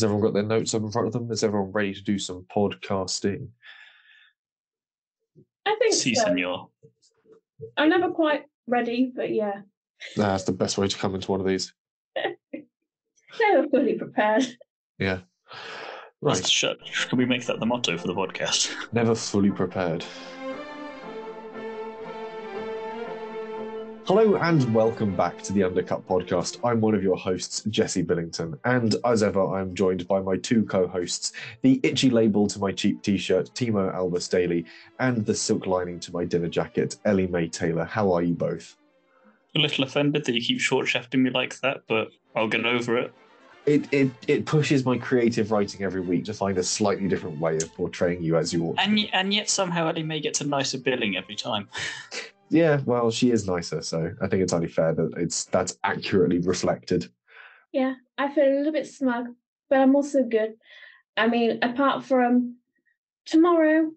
Has everyone got their notes up in front of them? Is everyone ready to do some podcasting? I think Si, so. senor. I'm never quite ready, but yeah, That's the best way to come into one of these. never fully prepared. Yeah. Right. the. Can we make that the motto for the podcast? Never fully prepared. Hello and welcome back to the Undercut Podcast. I'm one of your hosts, Jesse Billington, and as ever, I'm joined by my two co-hosts, the itchy label to my cheap t-shirt, Thiemo Albers Daly, and the silk lining to my dinner jacket, Ellie-May Taylor. How are you both? A little offended that you keep short shafting me like that, but I'll get over it. It, it it pushes my creative writing every week to find a slightly different way of portraying you as you ought. And and yet somehow Ellie-May gets a nicer billing every time. Yeah, well, she is nicer, so I think it's only fair that it's that's accurately reflected. Yeah, I feel a little bit smug, but I'm also good. I mean, apart from tomorrow,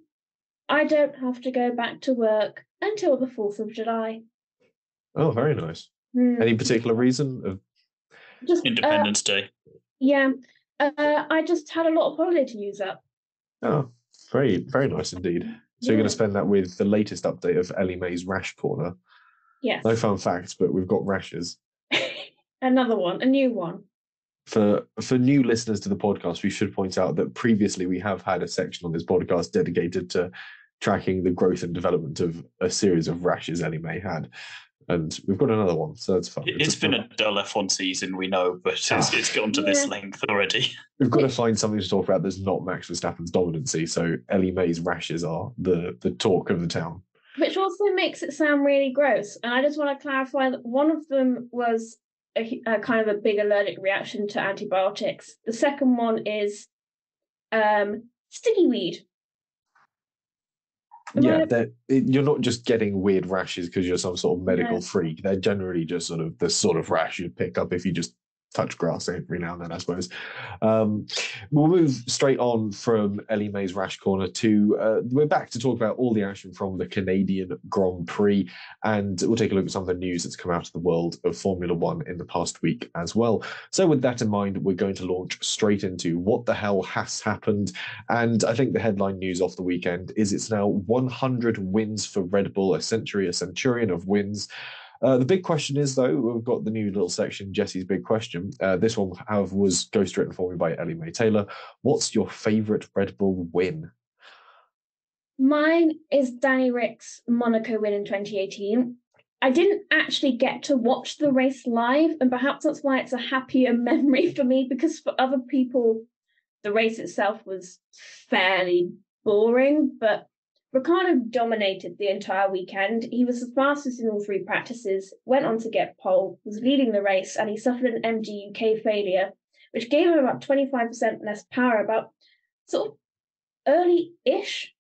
I don't have to go back to work until the 4th of July. Oh, very nice. Hmm, Any particular reason? Of, just, uh, Independence Day. yeah, uh, I just had a lot of holiday to use up. oh, very very nice indeed. So you're going to spend that with the latest update of Ellie-May's rash corner. Yes. No fun facts, but we've got rashes. Another one, a new one. For for new listeners to the podcast, we should point out that previously we have had a section on this podcast dedicated to tracking the growth and development of a series of rashes Ellie-May had, and we've got another one, so that's fun. It- It's been a dull F1 season, we know, but it's, it's gone to this Yeah. length already. We've got to find something to talk about that's not Max Verstappen's dominancy. So Ellie-May's rashes are the the talk of the town. which also makes it sound really gross. And I just want to clarify that one of them was a, a kind of a big allergic reaction to antibiotics. The second one is um, sticky weed. Am Yeah, it, you're not just getting weird rashes because you're some sort of medical No. freak. They're generally just sort of the sort of rash you'd pick up if you just touch grass every now and then, I suppose. Um, we'll move straight on from Ellie-May's rash corner to uh, we're back to talk about all the action from the Canadian Grand Prix, and we'll take a look at some of the news that's come out of the world of Formula One in the past week as well. So, with that in mind, we're going to launch straight into what the hell has happened. And I think the headline news off the weekend is it's now 100 wins for Red Bull, a century, a centurion of wins. Uh, the big question is, though, we've got the new little section, Jesse's big question. Uh, this one have, was ghostwritten for me by Ellie-May Taylor. What's your favourite Red Bull win? Mine is Danny Ric's Monaco win in 2018. I didn't actually get to watch the race live, and perhaps that's why it's a happier memory for me because for other people, the race itself was fairly boring. But Ricciardo dominated the entire weekend. He was the fastest in all three practices, went on to get pole, was leading the race, and he suffered an MGU-K failure, which gave him about 25% less power, about sort of early ish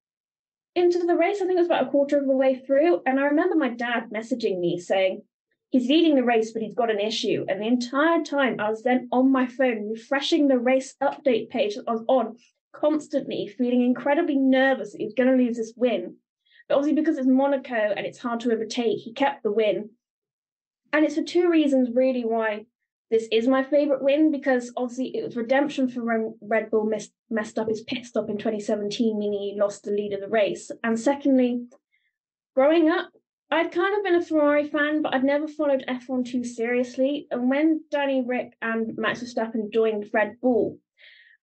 into the race. I think it was about a quarter of the way through. And I remember my dad messaging me saying, he's leading the race, but he's got an issue. And the entire time I was then on my phone refreshing the race update page that I was on constantly, feeling incredibly nervous that he was going to lose this win. But obviously, because it's Monaco and it's hard to overtake, he kept the win. And it's for two reasons, really, why this is my favorite win because obviously it was redemption for when Red Bull missed, messed up his pit stop in 2017, meaning he lost the lead of the race. And secondly, growing up, I'd kind of been a Ferrari fan, but I'd never followed F1 too seriously. And when Danny Ric and Max Verstappen joined Red Bull,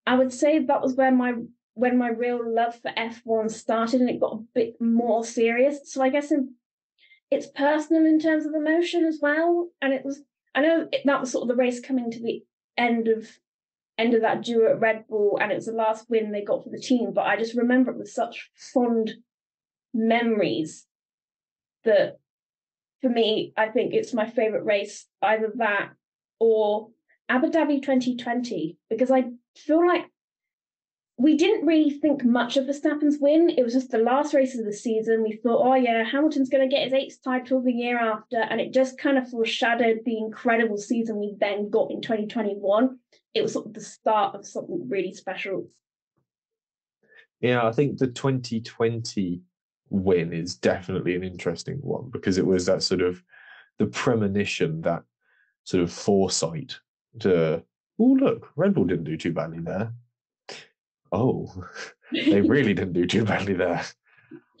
I would say that was where my when my real love for F1 started and it got a bit more serious. So I guess in, it's personal in terms of emotion as well. And it was I know it, that was sort of the race coming to the end of end of that duo at Red Bull, and it was the last win they got for the team. But I just remember it with such fond memories that for me, I think it's my favorite race, either that or Abu Dhabi 2020, because I feel like we didn't really think much of Verstappen's win. It was just the last race of the season. We thought, oh yeah, Hamilton's going to get his eighth title the year after, and it just kind of foreshadowed the incredible season we then got in 2021. It was sort of the start of something really special. Yeah, I think the 2020 win is definitely an interesting one because it was that sort of the premonition, that sort of foresight to oh look, Red Bull didn't do too badly there. Oh, they really didn't do too badly there.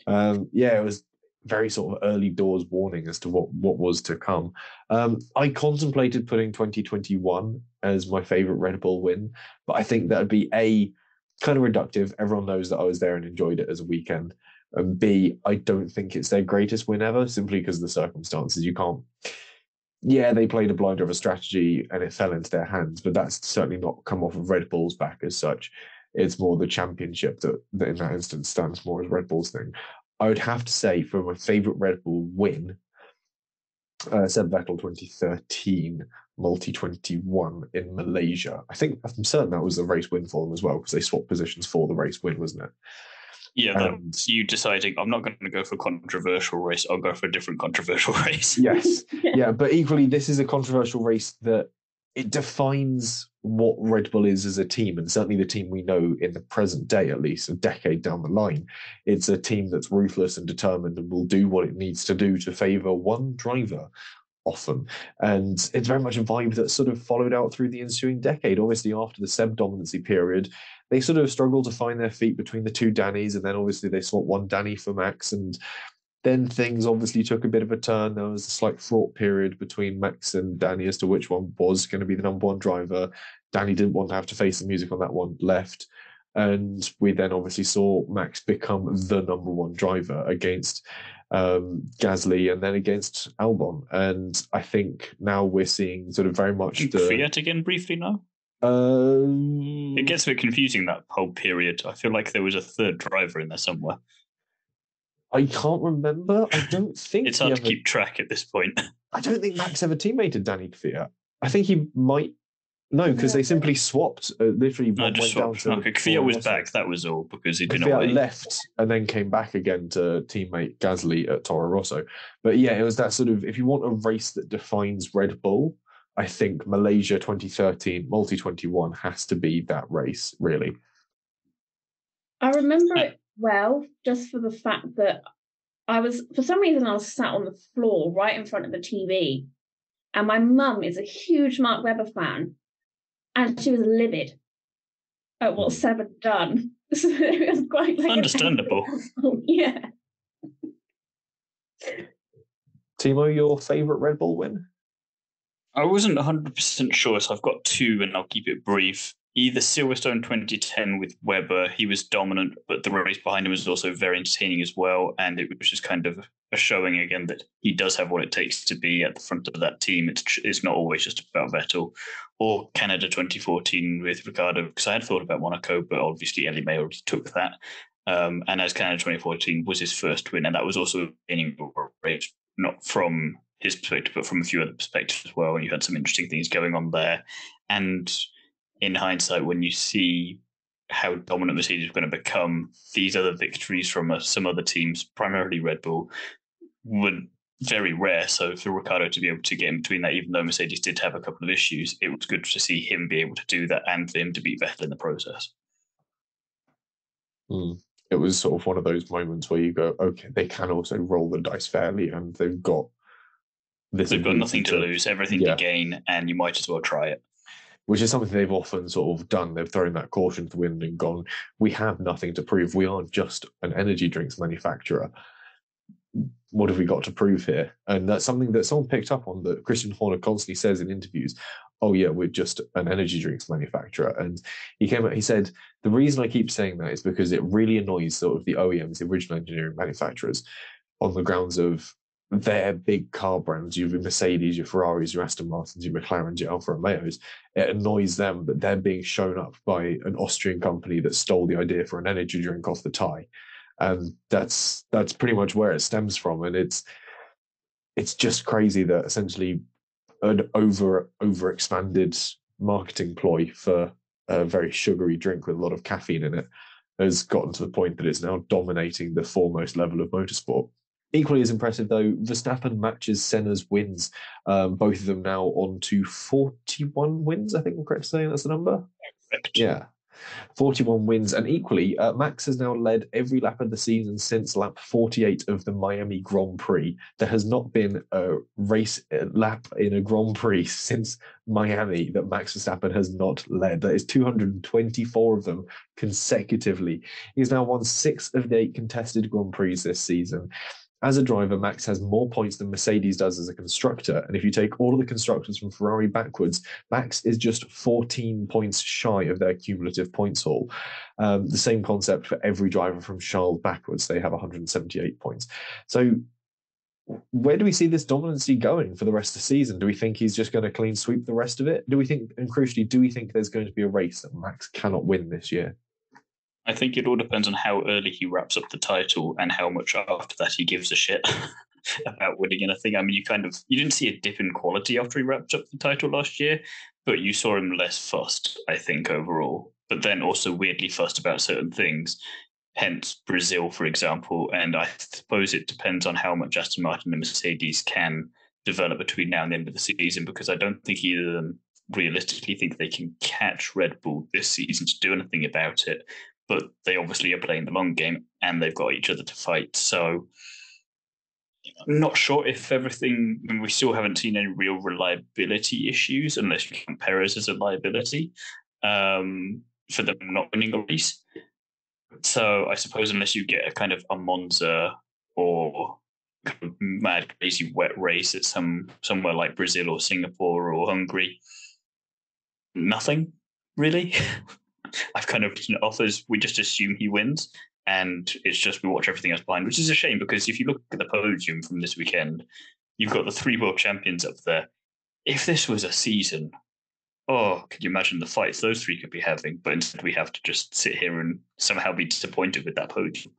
Um, yeah, it was very sort of early doors warning as to what what was to come. Um, I contemplated putting 2021 as my favorite Red Bull win, but I think that would be a kind of reductive. Everyone knows that I was there and enjoyed it as a weekend. And B, I don't think it's their greatest win ever, simply because of the circumstances. You can't. Yeah, they played a blinder of a strategy and it fell into their hands, but that's certainly not come off of Red Bull's back as such. It's more the championship that, that in that instance stands more as Red Bull's thing. I would have to say, for my favourite Red Bull win, uh, Seb Vettel 2013 multi 21 in Malaysia. I think I'm certain that was a race win for them as well because they swapped positions for the race win, wasn't it? Yeah, that's um, you deciding I'm not going to go for controversial race. I'll go for a different controversial race. Yes, yeah, but equally, this is a controversial race that it defines what Red Bull is as a team, and certainly the team we know in the present day, at least a decade down the line. It's a team that's ruthless and determined and will do what it needs to do to favour one driver often. And it's very much a vibe that sort of followed out through the ensuing decade. Obviously, after the Seb dominancy period, they sort of struggled to find their feet between the two Dannys, and then obviously they swapped one Danny for Max, and then things obviously took a bit of a turn. There was a slight fraught period between Max and Danny as to which one was going to be the number one driver. Danny didn't want to have to face the music on that one, left. And we then obviously saw Max become the number one driver against um, Gasly and then against Albon. And I think now we're seeing sort of very much the Fiat again briefly now. Um, It gets a bit confusing that whole period. I feel like there was a third driver in there somewhere. I can't remember. I don't think It's he hard to keep track at this point. I don't think Max ever teammated Danny Kvyat. I think he might. No, because they simply swapped. Uh, literally, No, one just went down swapped. to. Okay, Kvyat was Rosso. back. That was all because he didn't. Kvyat away. left and then came back again to teammate Gasly at Toro Rosso. But yeah, it was that sort of. If you want a race that defines Red Bull, I think Malaysia 2013 Multi 21 has to be that race. Really. I remember uh, it well just for the fact that I was, for some reason, I was sat on the floor right in front of the TV. And my mum is a huge Mark Webber fan. And she was livid at what hmm. Seb had done. So it was quite like Understandable. Oh, yeah. Thiemo, your favorite Red Bull win? I wasn't 100% sure, so I've got two and I'll keep it brief. Either Silverstone 2010 with Webber, he was dominant, but the race behind him was also very entertaining as well. And it was just kind of a showing again that he does have what it takes to be at the front of that team. It's, it's not always just about Vettel. Or Canada 2014 with Ricciardo, because I had thought about Monaco, but obviously Ellie-May already took that. Um, and as Canada 2014 was his first win, and that was also a race, not from his perspective, but from a few other perspectives as well. And you had some interesting things going on there. And in hindsight, when you see how dominant Mercedes is going to become, these other victories from uh, some other teams, primarily Red Bull, were very rare. So for Ricciardo to be able to get in between that, even though Mercedes did have a couple of issues, it was good to see him be able to do that and for him to beat Vettel in the process. Mm. It was sort of one of those moments where you go, okay, they can also roll the dice fairly, and they've got this. They've got nothing to lose, everything Yeah. to gain, and you might as well try it. which is something they've often sort of done. They've thrown that caution to the wind and gone, we have nothing to prove. We aren't just an energy drinks manufacturer. What have we got to prove here? And that's something that someone picked up on that Christian Horner constantly says in interviews. Oh yeah, we're just an energy drinks manufacturer. And he came out, he said, the reason I keep saying that is because it really annoys sort of the OEMs, the original engineering manufacturers, on the grounds of their big car brands, your Mercedes, your Ferraris, your Aston Martins, your McLarens, your Alfa Romeos, it annoys them that they're being shown up by an Austrian company that stole the idea for an energy drink off the tie. And that's that's pretty much where it stems from. And it's it's just crazy that essentially an over over expanded marketing ploy for a very sugary drink with a lot of caffeine in it has gotten to the point that it's now dominating the foremost level of motorsport. Equally as impressive, though, Verstappen matches Senna's wins. Um, both of them now on to 41 wins, I think I'm correct saying that's the number. Correct. Yeah. 41 wins. And equally, uh, Max has now led every lap of the season since lap 48 of the Miami Grand Prix. There has not been a race a lap in a Grand Prix since Miami that Max Verstappen has not led. That is 224 of them consecutively. He's now won six of the eight contested Grand Prix this season as a driver, Max has more points than Mercedes does as a constructor. And if you take all of the constructors from Ferrari backwards, Max is just 14 points shy of their cumulative points haul. Um, the same concept for every driver from Charles backwards. They have 178 points. So where do we see this dominancy going for the rest of the season? Do we think he's just going to clean sweep the rest of it? Do we think, and crucially, do we think there's going to be a race that Max cannot win this year? I think it all depends on how early he wraps up the title and how much after that he gives a shit about winning anything. I mean, you kind of you didn't see a dip in quality after he wrapped up the title last year, but you saw him less fussed, I think, overall. But then also weirdly fussed about certain things. Hence Brazil, for example. And I suppose it depends on how much Aston Martin and Mercedes can develop between now and the end of the season, because I don't think either of them realistically think they can catch Red Bull this season to do anything about it but they obviously are playing the long game and they've got each other to fight. So I'm not sure if everything, I mean, we still haven't seen any real reliability issues unless you count Perez as a liability um, for them not winning a race. So I suppose unless you get a kind of a Monza or kind of mad crazy wet race at some somewhere like Brazil or Singapore or Hungary, nothing really. I've kind of written offers. We just assume he wins, and it's just we watch everything else behind, which is a shame because if you look at the podium from this weekend, you've got the three world champions up there. If this was a season, oh, could you imagine the fights those three could be having? But instead, we have to just sit here and somehow be disappointed with that podium.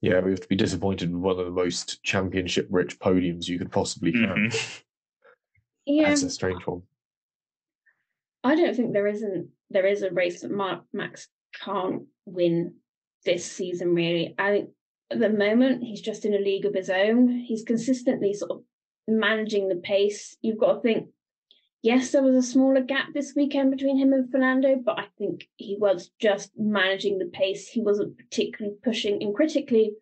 Yeah, we have to be disappointed with one of the most championship-rich podiums you could possibly have. Mm-hmm. Yeah, that's a strange one. I don't think there isn't there is a race that Mark Max can't win this season. Really, I think at the moment he's just in a league of his own. He's consistently sort of managing the pace. You've got to think. Yes, there was a smaller gap this weekend between him and Fernando, but I think he was just managing the pace. He wasn't particularly pushing, and critically,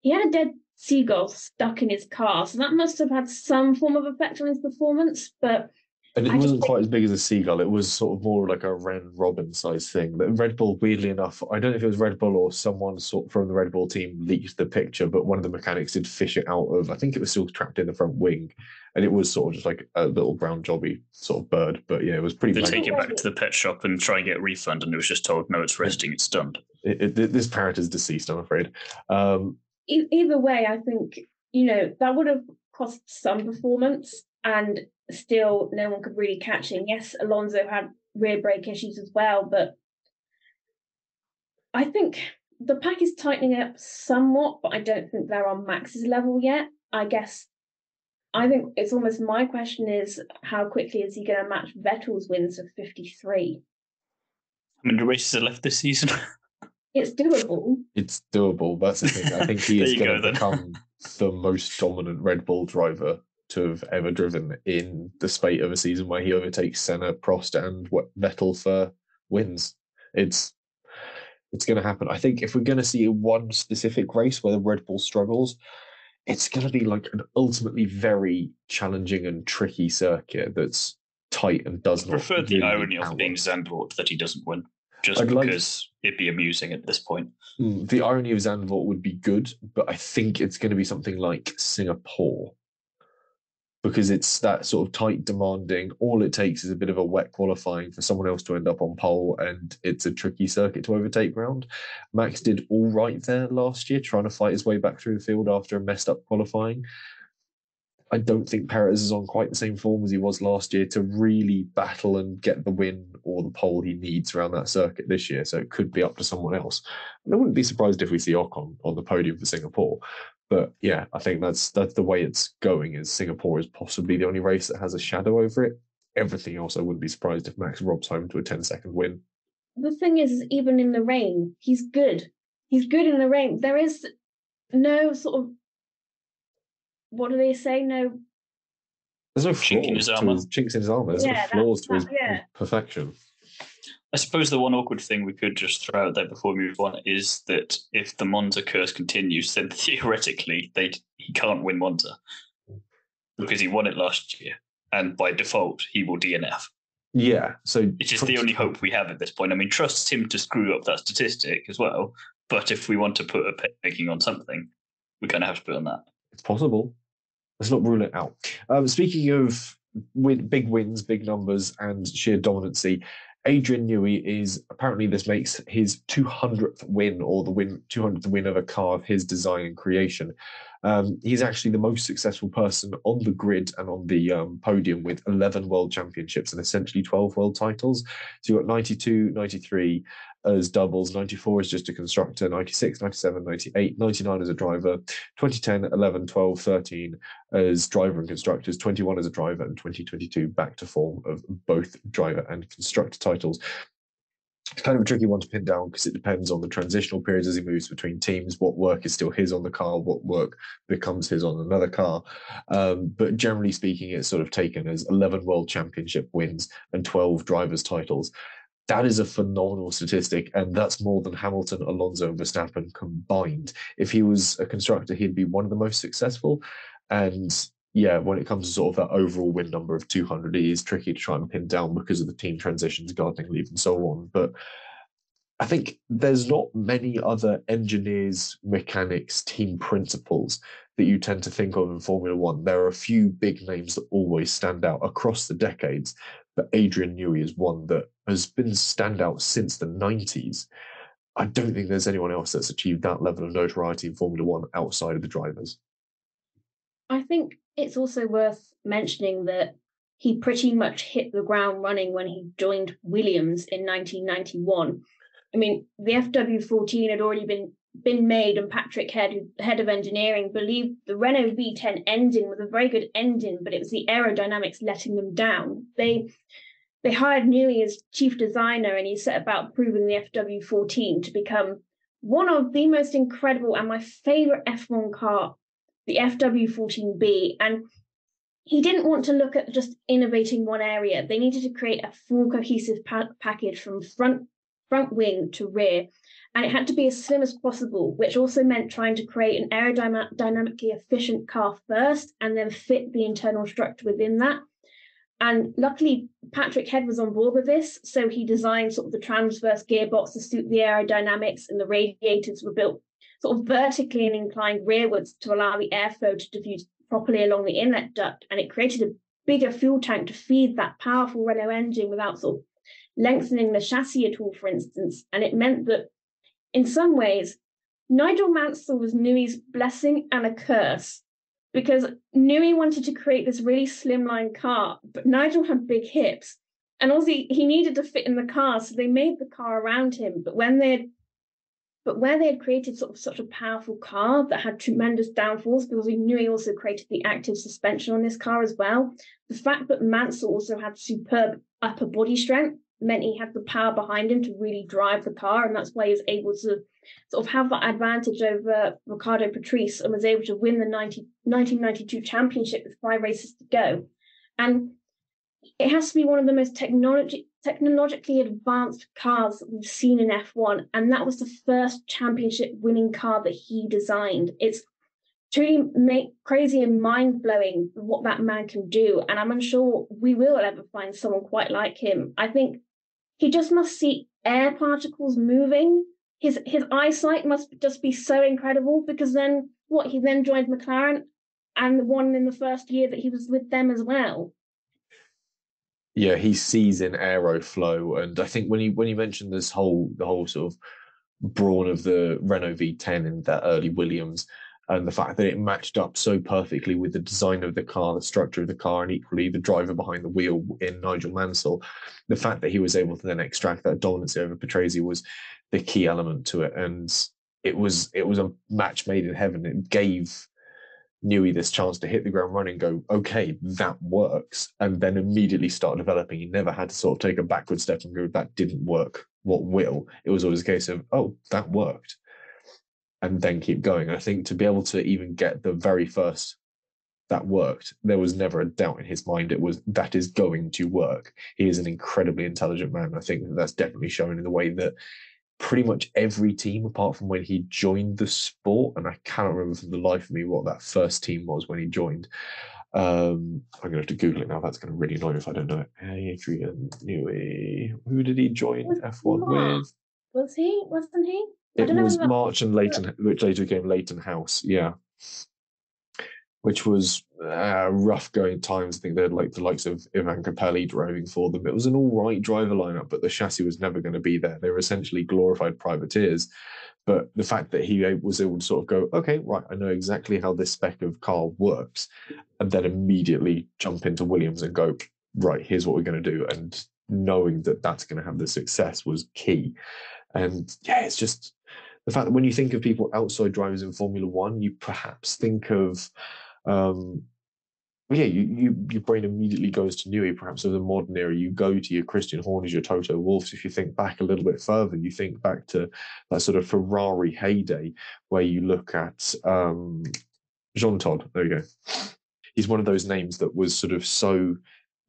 he had a dead seagull stuck in his car, so that must have had some form of effect on his performance. But and it I wasn't quite as big as a seagull. It was sort of more like a Ren Robin size thing. But Red Bull, weirdly enough, I don't know if it was Red Bull or someone sort from the Red Bull team leaked the picture, but one of the mechanics did fish it out of. I think it was still trapped in the front wing, and it was sort of just like a little brown jobby sort of bird. But yeah, it was pretty. They take it back to the pet shop and try and get a refund, and it was just told, "No, it's resting. It's stunned." It, it, this parrot is deceased, I'm afraid. Um, Either way, I think you know that would have cost some performance and still no one could really catch him. Yes, Alonso had rear brake issues as well, but I think the pack is tightening up somewhat, but I don't think they're on Max's level yet. I guess I think it's almost my question is how quickly is he going to match Vettel's wins of 53? How many races are left this season? it's doable. It's doable. That's the thing. I think he is going to become the most dominant Red Bull driver to have ever driven in the spate of a season where he overtakes Senna, Prost, and Vettel for wins. It's it's going to happen. I think if we're going to see one specific race where the Red Bull struggles, it's going to be like an ultimately very challenging and tricky circuit that's tight and does I not. prefer the irony of being Zandvoort that he doesn't win, just I'd because like, it'd be amusing at this point. Hmm, the irony of Zandvoort would be good, but I think it's going to be something like Singapore, because it's that sort of tight demanding. All it takes is a bit of a wet qualifying for someone else to end up on pole, and it's a tricky circuit to overtake round. Max did all right there last year, trying to fight his way back through the field after a messed up qualifying. I don't think Perez is on quite the same form as he was last year to really battle and get the win or the pole he needs around that circuit this year. So it could be up to someone else. And I wouldn't be surprised if we see Ocon on the podium for Singapore. But yeah, I think that's that's the way it's going. Is Singapore is possibly the only race that has a shadow over it. Everything else, I wouldn't be surprised if Max robs home to a 10 second win. The thing is, is even in the rain, he's good. He's good in the rain. There is no sort of what do they say? No. There's no flaws in his armor. His, chinks in his armor. There's yeah, no flaws to his yeah. perfection. I suppose the one awkward thing we could just throw out there before we move on is that if the Monza curse continues, then theoretically they he can't win Monza because he won it last year, and by default he will DNF. Yeah, so Which is the only hope we have at this point. I mean, trust him to screw up that statistic as well. But if we want to put a pegging on something, we're going to have to put on that. It's possible. Let's not rule it out. Um, speaking of win, big wins, big numbers, and sheer dominancy, Adrian Newey is apparently this makes his 200th win or the win 200th win of a car of his design and creation. Um, he's actually the most successful person on the grid and on the um, podium with 11 world championships and essentially 12 world titles. So you've got 92, 93 as doubles, 94 as just a constructor, 96, 97, 98, 99 as a driver, 2010, 11, 12, 13 as driver and constructors, 21 as a driver, and 2022 back to form of both driver and constructor titles it's kind of a tricky one to pin down because it depends on the transitional periods as he moves between teams, what work is still his on the car, what work becomes his on another car. Um, but generally speaking, it's sort of taken as 11 world championship wins and 12 drivers' titles. That is a phenomenal statistic, and that's more than Hamilton, Alonso, and Verstappen combined. If he was a constructor, he'd be one of the most successful. And yeah, when it comes to sort of that overall win number of 200, it is tricky to try and pin down because of the team transitions, gardening leave, and so on. But I think there's not many other engineers, mechanics, team principles that you tend to think of in Formula One. There are a few big names that always stand out across the decades, but Adrian Newey is one that has been standout since the 90s. I don't think there's anyone else that's achieved that level of notoriety in Formula One outside of the drivers. I think it's also worth mentioning that he pretty much hit the ground running when he joined Williams in 1991. I mean, the FW14 had already been been made, and Patrick Head, head of engineering, believed the Renault V10 engine was a very good engine, but it was the aerodynamics letting them down. They they hired Newey as chief designer, and he set about proving the FW14 to become one of the most incredible and my favorite F1 car the FW14B, and he didn't want to look at just innovating one area. They needed to create a full cohesive pa- package from front front wing to rear, and it had to be as slim as possible, which also meant trying to create an aerodynamically efficient car first, and then fit the internal structure within that. And luckily, Patrick Head was on board with this, so he designed sort of the transverse gearbox to suit the aerodynamics, and the radiators were built sort of vertically and inclined rearwards to allow the airflow to diffuse properly along the inlet duct. And it created a bigger fuel tank to feed that powerful Renault engine without sort of lengthening the chassis at all, for instance. And it meant that in some ways, Nigel Mansell was Newey's blessing and a curse because Nui wanted to create this really slimline car, but Nigel had big hips. And also, he needed to fit in the car, so they made the car around him. But when they but where they had created sort of such a powerful car that had tremendous downfalls, because we knew he also created the active suspension on this car as well, the fact that Mansell also had superb upper body strength meant he had the power behind him to really drive the car, and that's why he was able to sort of have that advantage over Riccardo Patrese and was able to win the 90, 1992 championship with five races to go. And it has to be one of the most technology technologically advanced cars we've seen in F1, and that was the first championship winning car that he designed. It's truly make crazy and mind blowing what that man can do, and I'm unsure we will ever find someone quite like him. I think he just must see air particles moving. His his eyesight must just be so incredible because then what he then joined McLaren and won in the first year that he was with them as well yeah, he sees in aeroflow, and I think when you when you mentioned this whole the whole sort of brawn of the Renault V10 in that early Williams, and the fact that it matched up so perfectly with the design of the car, the structure of the car, and equally the driver behind the wheel in Nigel Mansell, the fact that he was able to then extract that dominance over Patrese was the key element to it, and it was it was a match made in heaven. It gave Newey this chance to hit the ground running, go, okay, that works, and then immediately start developing. He never had to sort of take a backward step and go, that didn't work. What will? It was always a case of, oh, that worked, and then keep going. I think to be able to even get the very first that worked. There was never a doubt in his mind it was that is going to work. He is an incredibly intelligent man. I think that that's definitely shown in the way that pretty much every team, apart from when he joined the sport, and I cannot remember for the life of me what that first team was when he joined. Um, I'm gonna have to Google it now. That's gonna really annoy me if I don't know it. Adrian Newey. Who did he join Was F1 Mark. with? Was he? Wasn't he? It was March and Leyton, which later became Leyton House. Yeah, which was uh, rough going times. I think they had like the likes of Ivan Capelli driving for them. It was an all right driver lineup, but the chassis was never going to be there. They were essentially glorified privateers. But the fact that he was able to sort of go, okay, right, I know exactly how this spec of car works, and then immediately jump into Williams and go, right, here's what we're going to do, and knowing that that's going to have the success was key. And yeah, it's just the fact that when you think of people outside drivers in Formula One, you perhaps think of, um, yeah, you, you your brain immediately goes to Newey. Perhaps of the modern era, you go to your Christian Horners, your Toto Wolffs. If you think back a little bit further, you think back to that sort of Ferrari heyday, where you look at um, Jean Todt. There you go. He's one of those names that was sort of so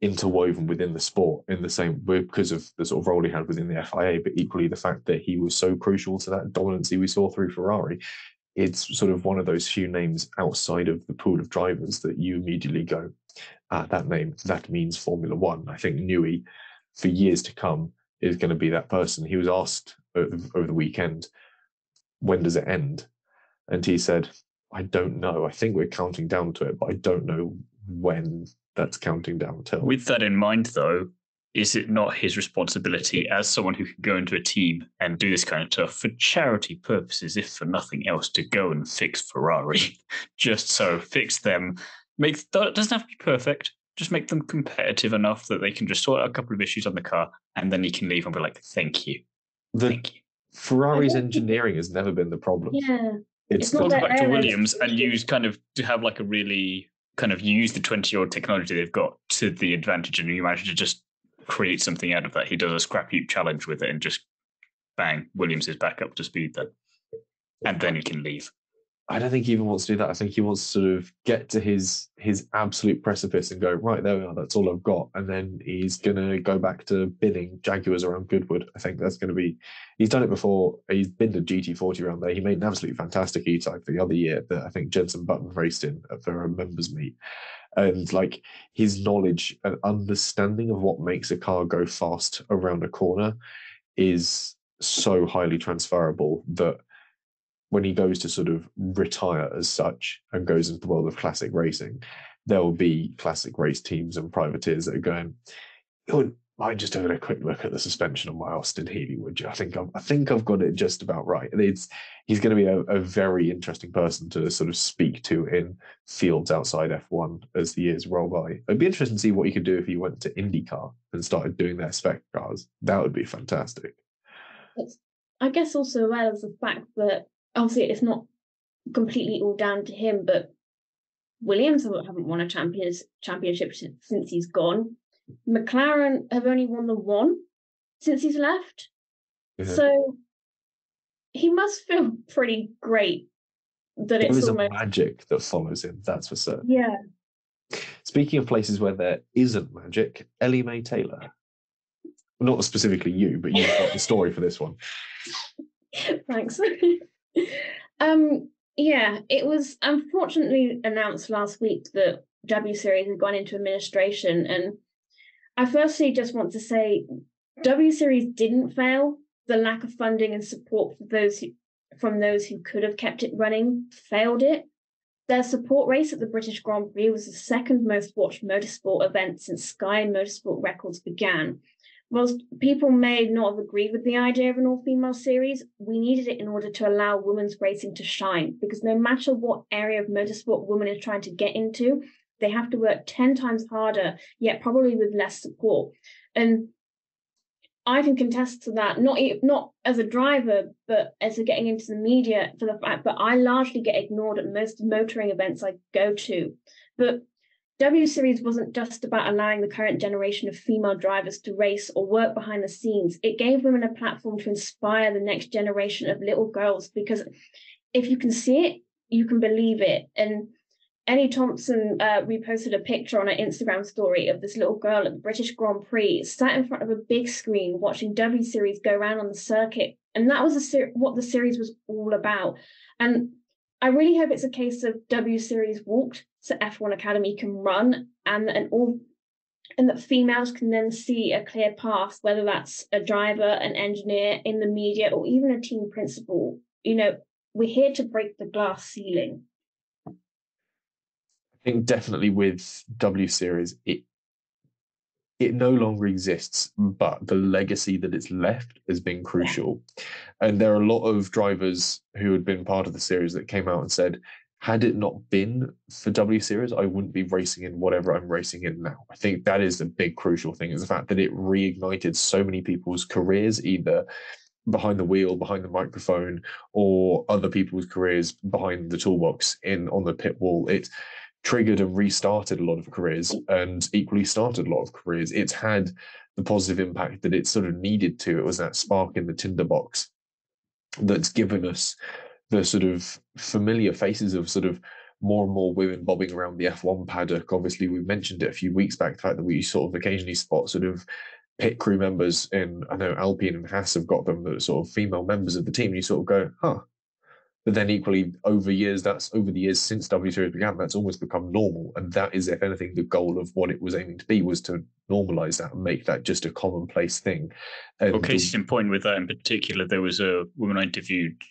interwoven within the sport in the same because of the sort of role he had within the FIA, but equally the fact that he was so crucial to that dominancy we saw through Ferrari. It's sort of one of those few names outside of the pool of drivers that you immediately go, ah, that name, that means Formula One. I think Newey, for years to come, is going to be that person. He was asked over, over the weekend, when does it end? And he said, I don't know. I think we're counting down to it, but I don't know when that's counting down till. With that in mind, though, is it not his responsibility as someone who can go into a team and do this kind of stuff for charity purposes, if for nothing else, to go and fix Ferrari? Just so fix them. Make it doesn't have to be perfect. Just make them competitive enough that they can just sort out a couple of issues on the car, and then you can leave and be like, "Thank you, the thank you." Ferrari's I don't think- engineering has never been the problem. Yeah. It's It's not the, Go back to Williams and use kind of to have like a really kind of use the twenty-year-old technology they've got to the advantage, and you manage to just create something out of that. He does a scrap heap challenge with it, and just bang, Williams is back up to speed then, and then he can leave. I don't think he even wants to do that. I think he wants to sort of get to his his absolute precipice and go right there we are. That's all I've got, and then he's gonna go back to binning Jaguars around Goodwood. I think that's to be. He's done it before. He's been to GT40 around there. He made an absolutely fantastic E-Type the other year that I think Jensen Button raced in for a members meet, and like his knowledge and understanding of what makes a car go fast around a corner is so highly transferable that when he goes to sort of retire as such and goes into the world of classic racing, there will be classic race teams and privateers that are going, mind just having a quick look at the suspension on my Austin Healey, would you? I think I've, I think I've got it just about right. And it's he's going to be a, a very interesting person to sort of speak to in fields outside F1 as the years roll by. It'd be interesting to see what he could do if he went to IndyCar and started doing their spec cars. That would be fantastic. I guess also well as the fact that obviously it's not completely all down to him, but Williams haven't haven't won a champions championship since he's gone. McLaren have only won the one since he's left. Yeah. So he must feel pretty great that There it's is a magic that follows him, that's for certain. yeah. Speaking of places where there isn't magic, Ellie-May Taylor. Not specifically you, but you've got the story for this one. Thanks. um, yeah, it was unfortunately announced last week that W Series had gone into administration, and I firstly just want to say W Series didn't fail. The lack of funding and support for those who, from those who could have kept it running failed it. Their support race at the British Grand Prix was the second most watched motorsport event since Sky Motorsport Records began. Whilst people may not have agreed with the idea of an all female series, we needed it in order to allow women's racing to shine. Because no matter what area of motorsport women are trying to get into, they have to work 10 times harder, yet probably with less support. And I can contest to that, not not as a driver, but as a getting into the media for the fact that I largely get ignored at most motoring events I go to. But W Series wasn't just about allowing the current generation of female drivers to race or work behind the scenes. It gave women a platform to inspire the next generation of little girls because if you can see it, you can believe it. And Ellie Thompson uh, reposted a picture on her Instagram story of this little girl at the British Grand Prix sat in front of a big screen watching W Series go around on the circuit. And that was ser- what the series was all about. And I really hope it's a case of W Series walked so F1 Academy can run and, and all and that females can then see a clear path, whether that's a driver, an engineer in the media, or even a team principal. You know, we're here to break the glass ceiling. I think definitely with W Series, it it no longer exists, but the legacy that it's left has been crucial. And there are a lot of drivers who had been part of the series that came out and said, had it not been for W Series, I wouldn't be racing in whatever I'm racing in now. I think that is the big crucial thing is the fact that it reignited so many people's careers, either behind the wheel, behind the microphone, or other people's careers behind the toolbox in on the pit wall. It triggered and restarted a lot of careers and equally started a lot of careers. It's had the positive impact that it sort of needed to. It was that spark in the tinderbox that's given us the sort of familiar faces of sort of more and more women bobbing around the F1 paddock. Obviously, we mentioned it a few weeks back, the fact that we sort of occasionally spot sort of pit crew members in, I know Alpine and Haas have got them that are sort of female members of the team. You sort of go, huh. But then equally over years, that's over the years since W Series began, that's almost become normal. And that is, if anything, the goal of what it was aiming to be was to normalize that and make that just a commonplace thing. And well, case in point with that in particular, there was a woman I interviewed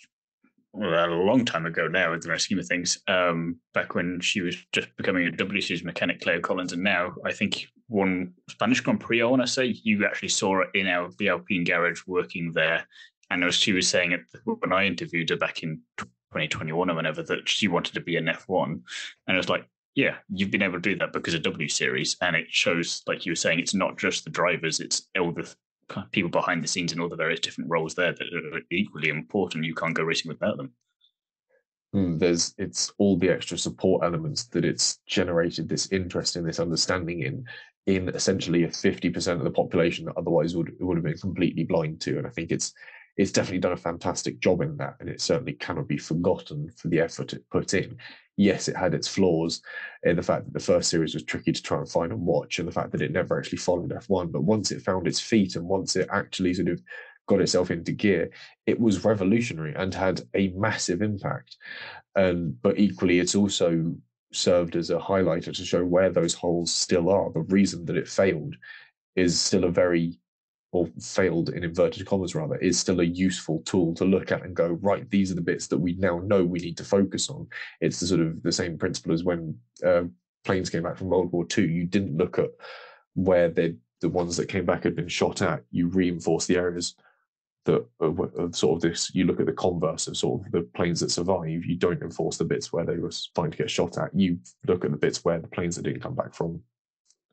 well, a long time ago now, in the grand scheme of things, um, back when she was just becoming a W Series mechanic, Claire Collins, and now I think one Spanish Grand Prix, I want to say, you actually saw her in our the Alpine garage working there. And as she was saying when I interviewed her back in 2021 or whenever, that she wanted to be an F1. And I was like, yeah, you've been able to do that because of W Series. And it shows, like you were saying, it's not just the drivers, it's all the people behind the scenes and all the various different roles there that are equally important. You can't go racing without them. Mm, there's it's all the extra support elements that it's generated this interest in this understanding in in essentially a 50% of the population that otherwise would would have been completely blind to and i think it's it's definitely done a fantastic job in that and it certainly cannot be forgotten for the effort it put in yes, it had its flaws in the fact that the first series was tricky to try and find and watch, and the fact that it never actually followed F1. But once it found its feet and once it actually sort of got itself into gear, it was revolutionary and had a massive impact. And but equally, it's also served as a highlighter to show where those holes still are. The reason that it failed is still a very or failed in inverted commas rather, is still a useful tool to look at and go, right, these are the bits that we now know we need to focus on. It's the sort of the same principle as when uh, planes came back from World War II. You didn't look at where the the ones that came back had been shot at. You reinforce the areas that of sort of this. You look at the converse of sort of the planes that survive. You don't enforce the bits where they were fine to get shot at. You look at the bits where the planes that didn't come back from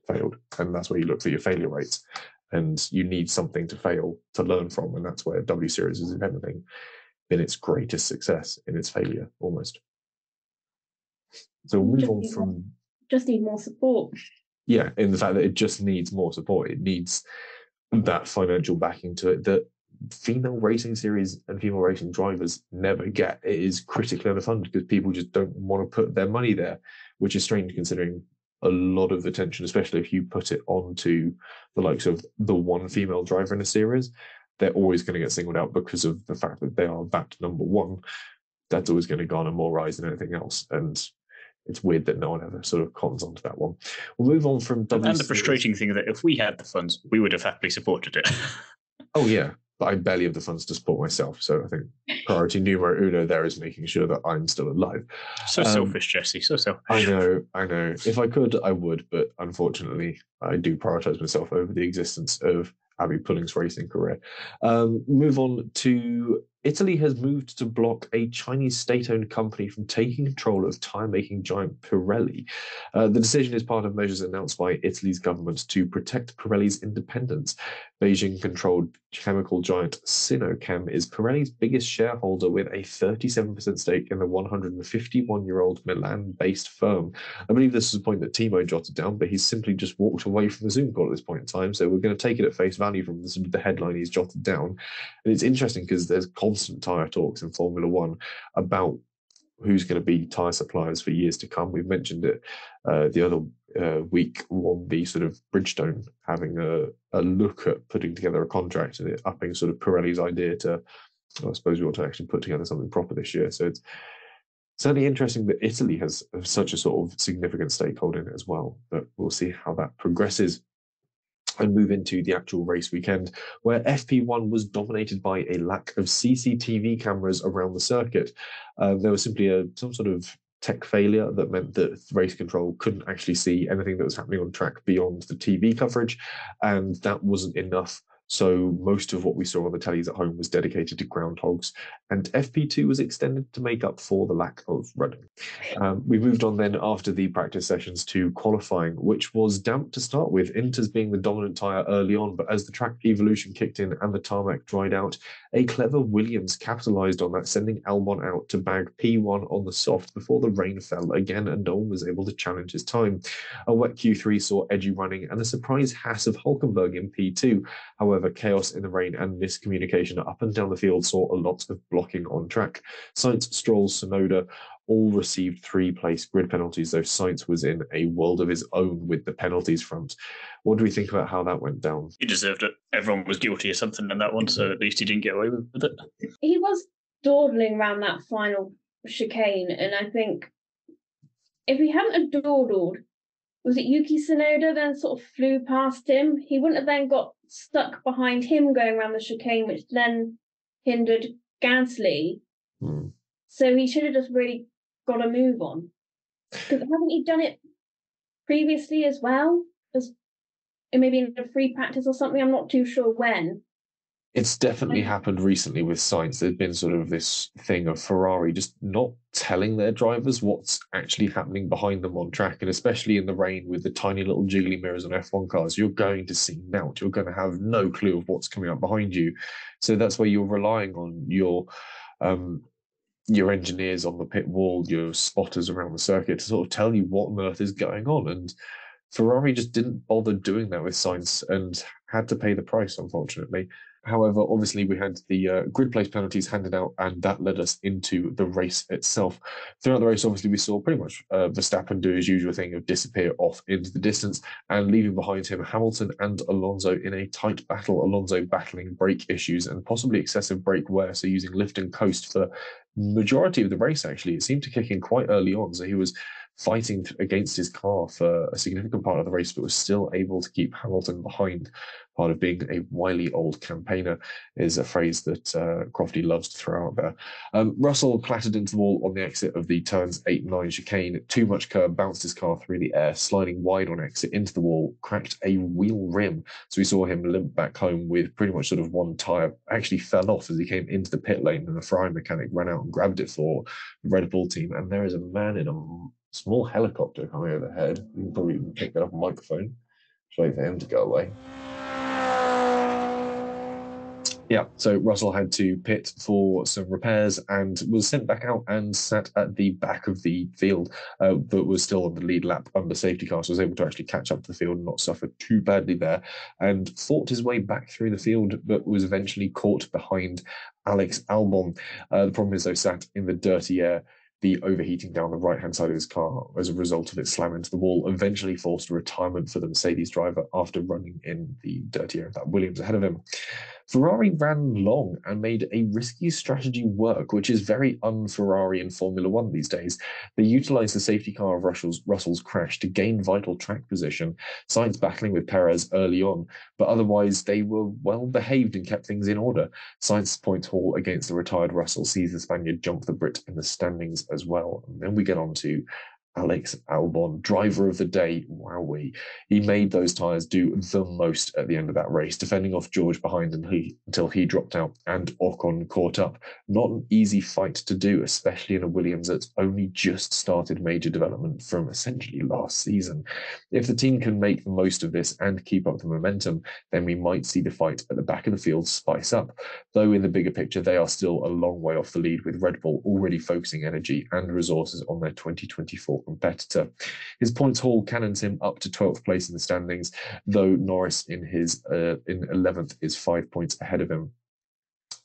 failed, and that's where you look for your failure rates and you need something to fail to learn from, and that's where W Series is, if anything, been its greatest success in its failure almost. So we'll move on from more, just need more support. Yeah, in the fact that it just needs more support. It needs that financial backing to it that female racing series and female racing drivers never get. It is critically underfunded because people just don't want to put their money there, which is strange considering a lot of attention, especially if you put it onto the likes of the one female driver in a series. They're always going to get singled out because of the fact that they are that number one. That's always going to garner more rise than anything else. And it's weird that no one ever sort of cottons onto that one. We'll move on from W. And the frustrating thing that if we had the funds, we would have happily supported it. oh yeah, but I barely have the funds to support myself. So I think priority numero uno there is making sure that I'm still alive. So um, selfish, Jesse. So selfish. I know, I know. If I could, I would, but unfortunately, I do prioritize myself over the existence of Abbi Pulling's racing career. Um, move on to Italy has moved to block a Chinese state owned company from taking control of tyre making giant Pirelli. Uh, the decision is part of measures announced by Italy's government to protect Pirelli's independence. Beijing controlled chemical giant Sinochem is Pirelli's biggest shareholder with a 37% stake in the 151 year old Milan based firm. I believe this is a point that Thiemo jotted down, but he's simply just walked away from the Zoom call at this point in time. So we're going to take it at face value from the, the headline he's jotted down. And it's interesting because there's constant tyre talks in Formula One about who's going to be tyre suppliers for years to come. We've mentioned it uh, the other uh, week on the sort of Bridgestone having a, a look at putting together a contract and it upping sort of Pirelli's idea to, I suppose, we ought to actually put together something proper this year. So it's certainly interesting that Italy has such a sort of significant stakeholder in it as well. But we'll see how that progresses and move into the actual race weekend, where FP1 was dominated by a lack of CCTV cameras around the circuit. Uh, there was simply a some sort of tech failure that meant that race control couldn't actually see anything that was happening on track beyond the TV coverage, and that wasn't enough so most of what we saw on the tellies at home was dedicated to groundhogs, and FP2 was extended to make up for the lack of running. Um, we moved on then after the practice sessions to qualifying, which was damp to start with, Inters being the dominant tyre early on, but as the track evolution kicked in and the tarmac dried out, a clever Williams capitalised on that, sending Albon out to bag P1 on the soft before the rain fell again and no one was able to challenge his time. A wet Q3 saw edgy running and a surprise Haas of Hulkenberg in P2. However, chaos in the rain and miscommunication up and down the field saw a lot of blocking on track. Sainz, Stroll, Tsunoda all received three place grid penalties, though Sainz was in a world of his own with the penalties front. What do we think about how that went down? He deserved it. Everyone was guilty of something in that one, so at least he didn't get away with it. He was dawdling around that final chicane, and I think if he hadn't dawdled, was it Yuki Tsunoda then sort of flew past him? He wouldn't have then got stuck behind him going around the chicane, which then hindered Gasly. Hmm. So he should have just really got a move on. Because haven't he done it previously as well? As maybe in a free practice or something? I'm not too sure when. It's definitely happened recently with Sainz. There's been sort of this thing of Ferrari just not telling their drivers what's actually happening behind them on track, and especially in the rain with the tiny little jiggly mirrors on F1 cars, you're going to see out. You're going to have no clue of what's coming up behind you. So that's where you're relying on your um, your engineers on the pit wall, your spotters around the circuit to sort of tell you what on earth is going on. And Ferrari just didn't bother doing that with Sainz and had to pay the price, unfortunately. However, obviously, we had the uh, grid place penalties handed out, and that led us into the race itself. Throughout the race, obviously, we saw pretty much uh, Verstappen do his usual thing of disappear off into the distance and leaving behind him Hamilton and Alonso in a tight battle. Alonso battling brake issues and possibly excessive brake wear, so using lift and coast for majority of the race. Actually, it seemed to kick in quite early on, so he was fighting against his car for a significant part of the race, but was still able to keep Hamilton behind part of being a wily old campaigner is a phrase that uh, Crofty loves to throw out there. Um, Russell clattered into the wall on the exit of the turns 8 and 9 chicane. Too much curb, bounced his car through the air, sliding wide on exit into the wall, cracked a wheel rim. So we saw him limp back home with pretty much sort of one tyre. Actually fell off as he came into the pit lane, and the Ferrari mechanic ran out and grabbed it for the Red Bull team. And there is a man in a small helicopter coming overhead. You can probably even pick that up a microphone. Just wait for him to go away. Yeah, so Russell had to pit for some repairs and was sent back out and sat at the back of the field, uh, but was still on the lead lap under safety car, so was able to actually catch up to the field and not suffer too badly there, and fought his way back through the field, but was eventually caught behind Alex Albon. Uh, the problem is, though, sat in the dirty air the overheating down the right hand side of his car as a result of it slamming into the wall eventually forced a retirement for the Mercedes driver after running in the dirty air of that Williams ahead of him. Ferrari ran long and made a risky strategy work, which is very un-Ferrari in Formula One these days. They utilized the safety car of Russell's, Russell's crash to gain vital track position, Sainz battling with Perez early on, but otherwise they were well behaved and kept things in order. Sainz's points haul against the retired Russell sees the Spaniard jump the Brit in the standings as well. And then we get on to Alex Albon, driver of the day. Wowee. He made those tyres do the most at the end of that race, defending off George behind and he, until he dropped out and Ocon caught up. Not an easy fight to do, especially in a Williams that's only just started major development from essentially last season. If the team can make the most of this and keep up the momentum, then we might see the fight at the back of the field spice up. Though in the bigger picture, they are still a long way off the lead with Red Bull already focusing energy and resources on their 2024 competitor. His points haul cannons him up to 12th place in the standings, though Norris in his uh, in 11th is five points ahead of him.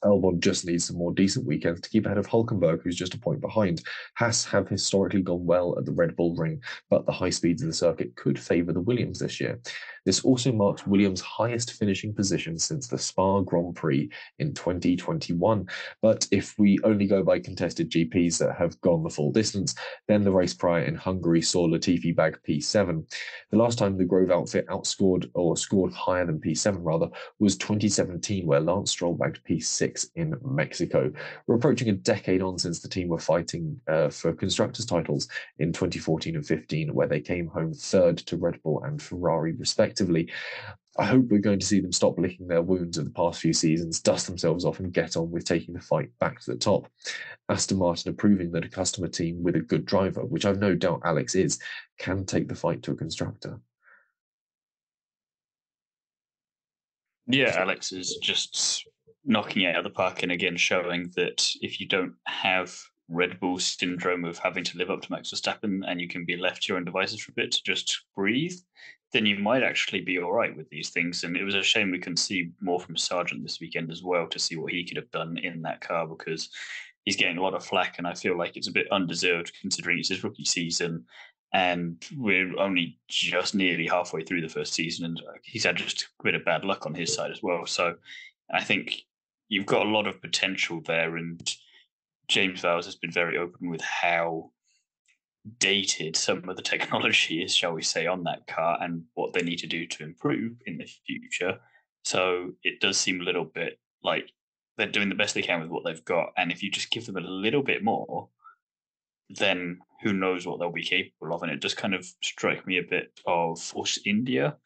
Albon just needs some more decent weekends to keep ahead of Hulkenberg, who's just a point behind. Haas have historically gone well at the Red Bull Ring, but the high speeds of the circuit could favour the Williams this year. This also marks Williams' highest finishing position since the Spa Grand Prix in 2021. But if we only go by contested GPs that have gone the full distance, then the race prior in Hungary saw Latifi bag P7. The last time the Grove outfit outscored or scored higher than P7 rather was 2017, where Lance Stroll bagged P6 in Mexico. We're approaching a decade on since the team were fighting uh, for constructors' titles in 2014 and 15, where they came home third to Red Bull and Ferrari, respectively effectively. I hope we're going to see them stop licking their wounds of the past few seasons, dust themselves off, and get on with taking the fight back to the top. Aston Martin are proving that a customer team with a good driver, which I've no doubt Alex is, can take the fight to a constructor. Yeah, Alex is just knocking it out of the park and again showing that if you don't have Red Bull syndrome of having to live up to Max Verstappen and you can be left to your own devices for a bit to just breathe, then you might actually be all right with these things. And it was a shame we couldn't see more from Sargeant this weekend as well to see what he could have done in that car because he's getting a lot of flack, and I feel like it's a bit undeserved considering it's his rookie season. And we're only just nearly halfway through the first season, and he's had just a bit of bad luck on his side as well. So I think you've got a lot of potential there. And James hmm. Vowles has been very open with how dated some of the technology is, shall we say, on that car and what they need to do to improve in the future. So it does seem a little bit like they're doing the best they can with what they've got. And if you just give them a little bit more, then who knows what they'll be capable of. And it does kind of strike me a bit of Force India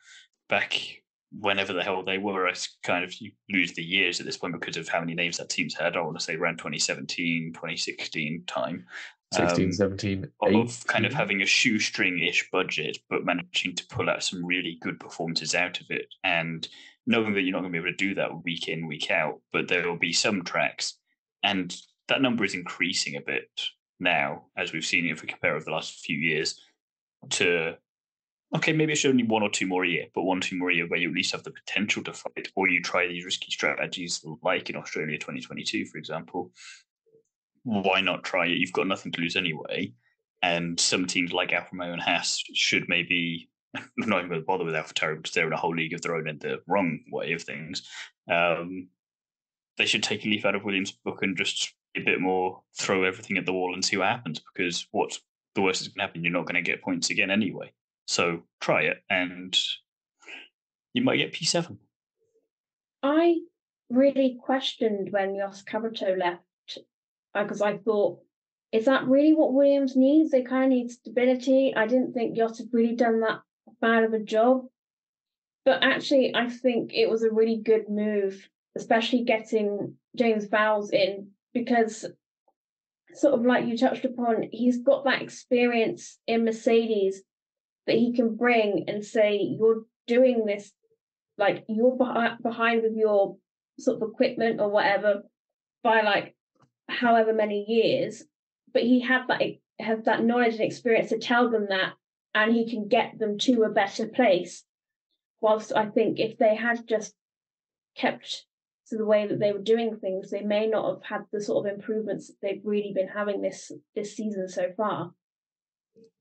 back whenever the hell they were. I kind of lose the years at this point because of how many names that team's had. I want to say around 2017, 2016 time. 16, um, 17, of kind of having a shoestring-ish budget, but managing to pull out some really good performances out of it, and knowing that you're not going to be able to do that week in, week out, but there will be some tracks, and that number is increasing a bit now, as we've seen if we compare over the last few years. To okay, maybe it's only one or two more a year, but one two more a year where you at least have the potential to fight, or you try these risky strategies like in Australia 2022, for example, why not try it? You've got nothing to lose anyway. And some teams like Alfa Romeo and Haas should maybe not even bother with AlphaTauri because they're in a whole league of their own in the wrong way of things. Um, they should take a leaf out of Williams' book and just a bit more throw everything at the wall and see what happens because what's the worst that's going to happen? You're not going to get points again anyway. So try it and you might get P7. I really questioned when Jost Capito left uh, because I thought, is that really what Williams needs? They kind of need stability. I didn't think Jost had really done that bad of a job. But actually, I think it was a really good move, especially getting James Vowles in, because sort of like you touched upon, he's got that experience in Mercedes that he can bring and say, you're doing this, like you're behind with your sort of equipment or whatever by like however many years, but he had that has that knowledge and experience to tell them that, and he can get them to a better place. Whilst I think if they had just kept to the way that they were doing things, they may not have had the sort of improvements that they've really been having this this season so far.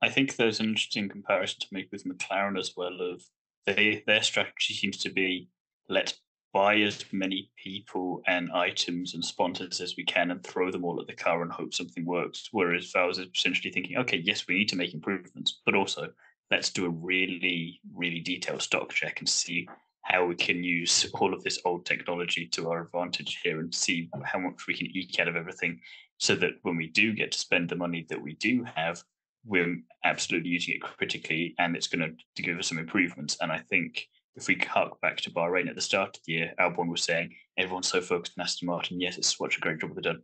I think there's an interesting comparison to make with McLaren as well. Of they their strategy seems to be let's buy as many people and items and sponsors as we can and throw them all at the car and hope something works. Whereas Vowles is essentially thinking, okay, yes, we need to make improvements, but also let's do a really, really detailed stock check and see how we can use all of this old technology to our advantage here and see how much we can eke out of everything so that when we do get to spend the money that we do have, we're absolutely using it critically and it's going to give us some improvements. And I think if we hark back to Bahrain at the start of the year, Albon was saying everyone's so focused on Aston Martin. Yes, it's such a great job they've done,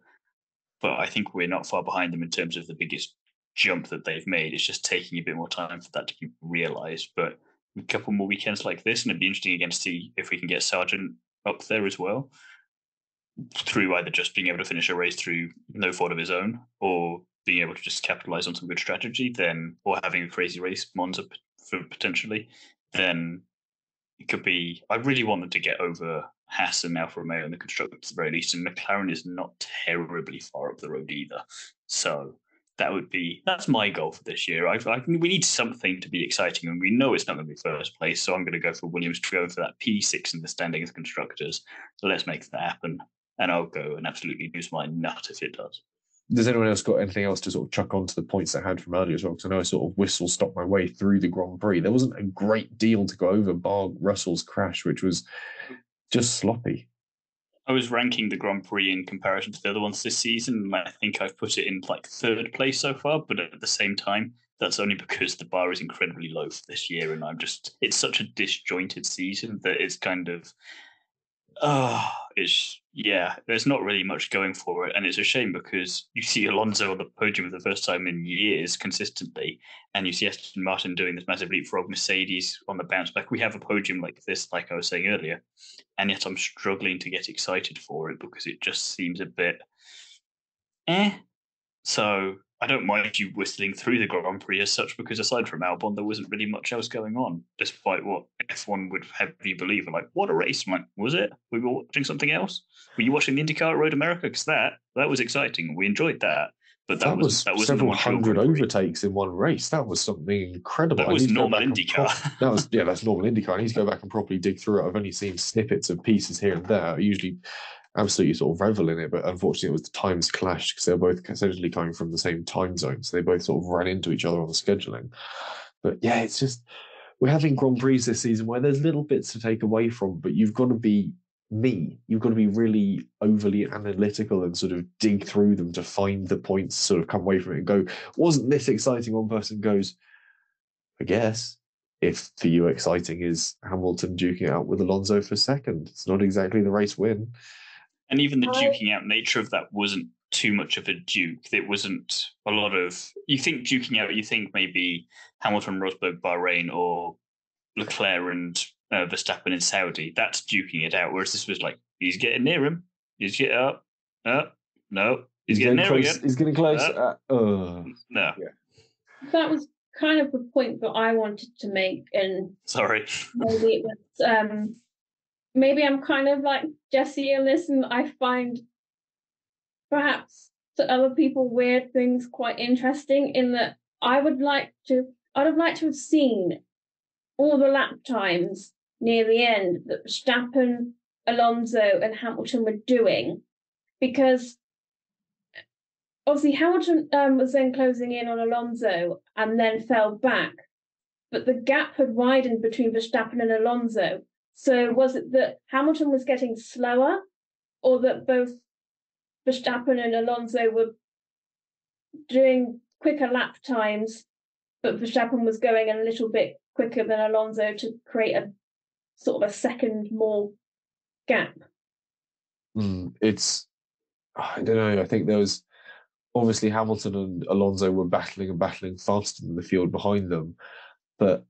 but I think we're not far behind them in terms of the biggest jump that they've made. It's just taking a bit more time for that to be realised. But a couple more weekends like this, and it'd be interesting again to see if we can get Sargeant up there as well through either just being able to finish a race through no fault of his own or being able to just capitalize on some good strategy then or having a crazy race monza for potentially then it could be. I really wanted to get over Haas and Alfa Romeo in the constructors at the very least, and McLaren is not terribly far up the road either. So that would be that's my goal for this year. I, I, we need something to be exciting, and we know it's not going to be first place. So I'm going to go for Williams to go for that P6 in the standings constructors. So let's make that happen, and I'll go and absolutely lose my nut if it does. Does anyone else got anything else to sort of chuck onto the points I had from earlier as well? Because I know I sort of whistle stopped my way through the Grand Prix. There wasn't a great deal to go over, bar Russell's crash, which was just sloppy. I was ranking the Grand Prix in comparison to the other ones this season. I think I've put it in like third place so far, but at the same time, that's only because the bar is incredibly low for this year, and I'm just it's such a disjointed season that it's kind of oh, it's yeah, there's not really much going for it, and it's a shame because you see Alonso on the podium for the first time in years consistently, and you see Aston Martin doing this massive leapfrog, Mercedes on the bounce back. We have a podium like this, like I was saying earlier, and yet I'm struggling to get excited for it because it just seems a bit eh. So I don't mind you whistling through the Grand Prix as such, because aside from Albon, there wasn't really much else going on, despite what F1 would have you believe. like, what a race, man. Was it? We were watching something else? Were you watching the IndyCar at Road America? Because that, that was exciting. We enjoyed that. But that, that was, that was several hundred overtakes in one race. That was something incredible. That was normal IndyCar. that was yeah, that's normal IndyCar. I need to go back and properly dig through it. I've only seen snippets of pieces here and there. I usually absolutely sort of revel in it. But unfortunately, it was the times clashed because they're both essentially coming from the same time zone. So they both sort of ran into each other on the scheduling. But yeah, it's just we're having Grand Prix this season where there's little bits to take away from, but you've got to be me. You've got to be really overly analytical and sort of dig through them to find the points, sort of come away from it and go, wasn't this exciting? One person goes, I guess. If for you exciting is Hamilton duking out with Alonso for second, it's not exactly the race win. And even the duking out nature of that wasn't too much of a duke. It wasn't a lot of. You think duking out, you think maybe Hamilton, Rosberg, Bahrain, or Leclerc and uh, Verstappen in Saudi. That's duking it out. Whereas this was like, he's getting near him. He's getting up. Up. No. He's, he's getting, getting close. Again. He's getting close. Uh, uh, no. Yeah. That was kind of the point that I wanted to make. And sorry. Maybe it was um, maybe I'm kind of like Jesse in this, and I find perhaps to other people weird things quite interesting. In that I would like to, I'd have liked to have seen all the lap times near the end that Verstappen, Alonso, and Hamilton were doing, because obviously Hamilton um, was then closing in on Alonso and then fell back, but the gap had widened between Verstappen and Alonso. So was it that Hamilton was getting slower, or that both Verstappen and Alonso were doing quicker lap times, but Verstappen was going a little bit quicker than Alonso to create a sort of a second more gap? Mm, it's I don't know. I think there was obviously Hamilton and Alonso were battling and battling faster than the field behind them, but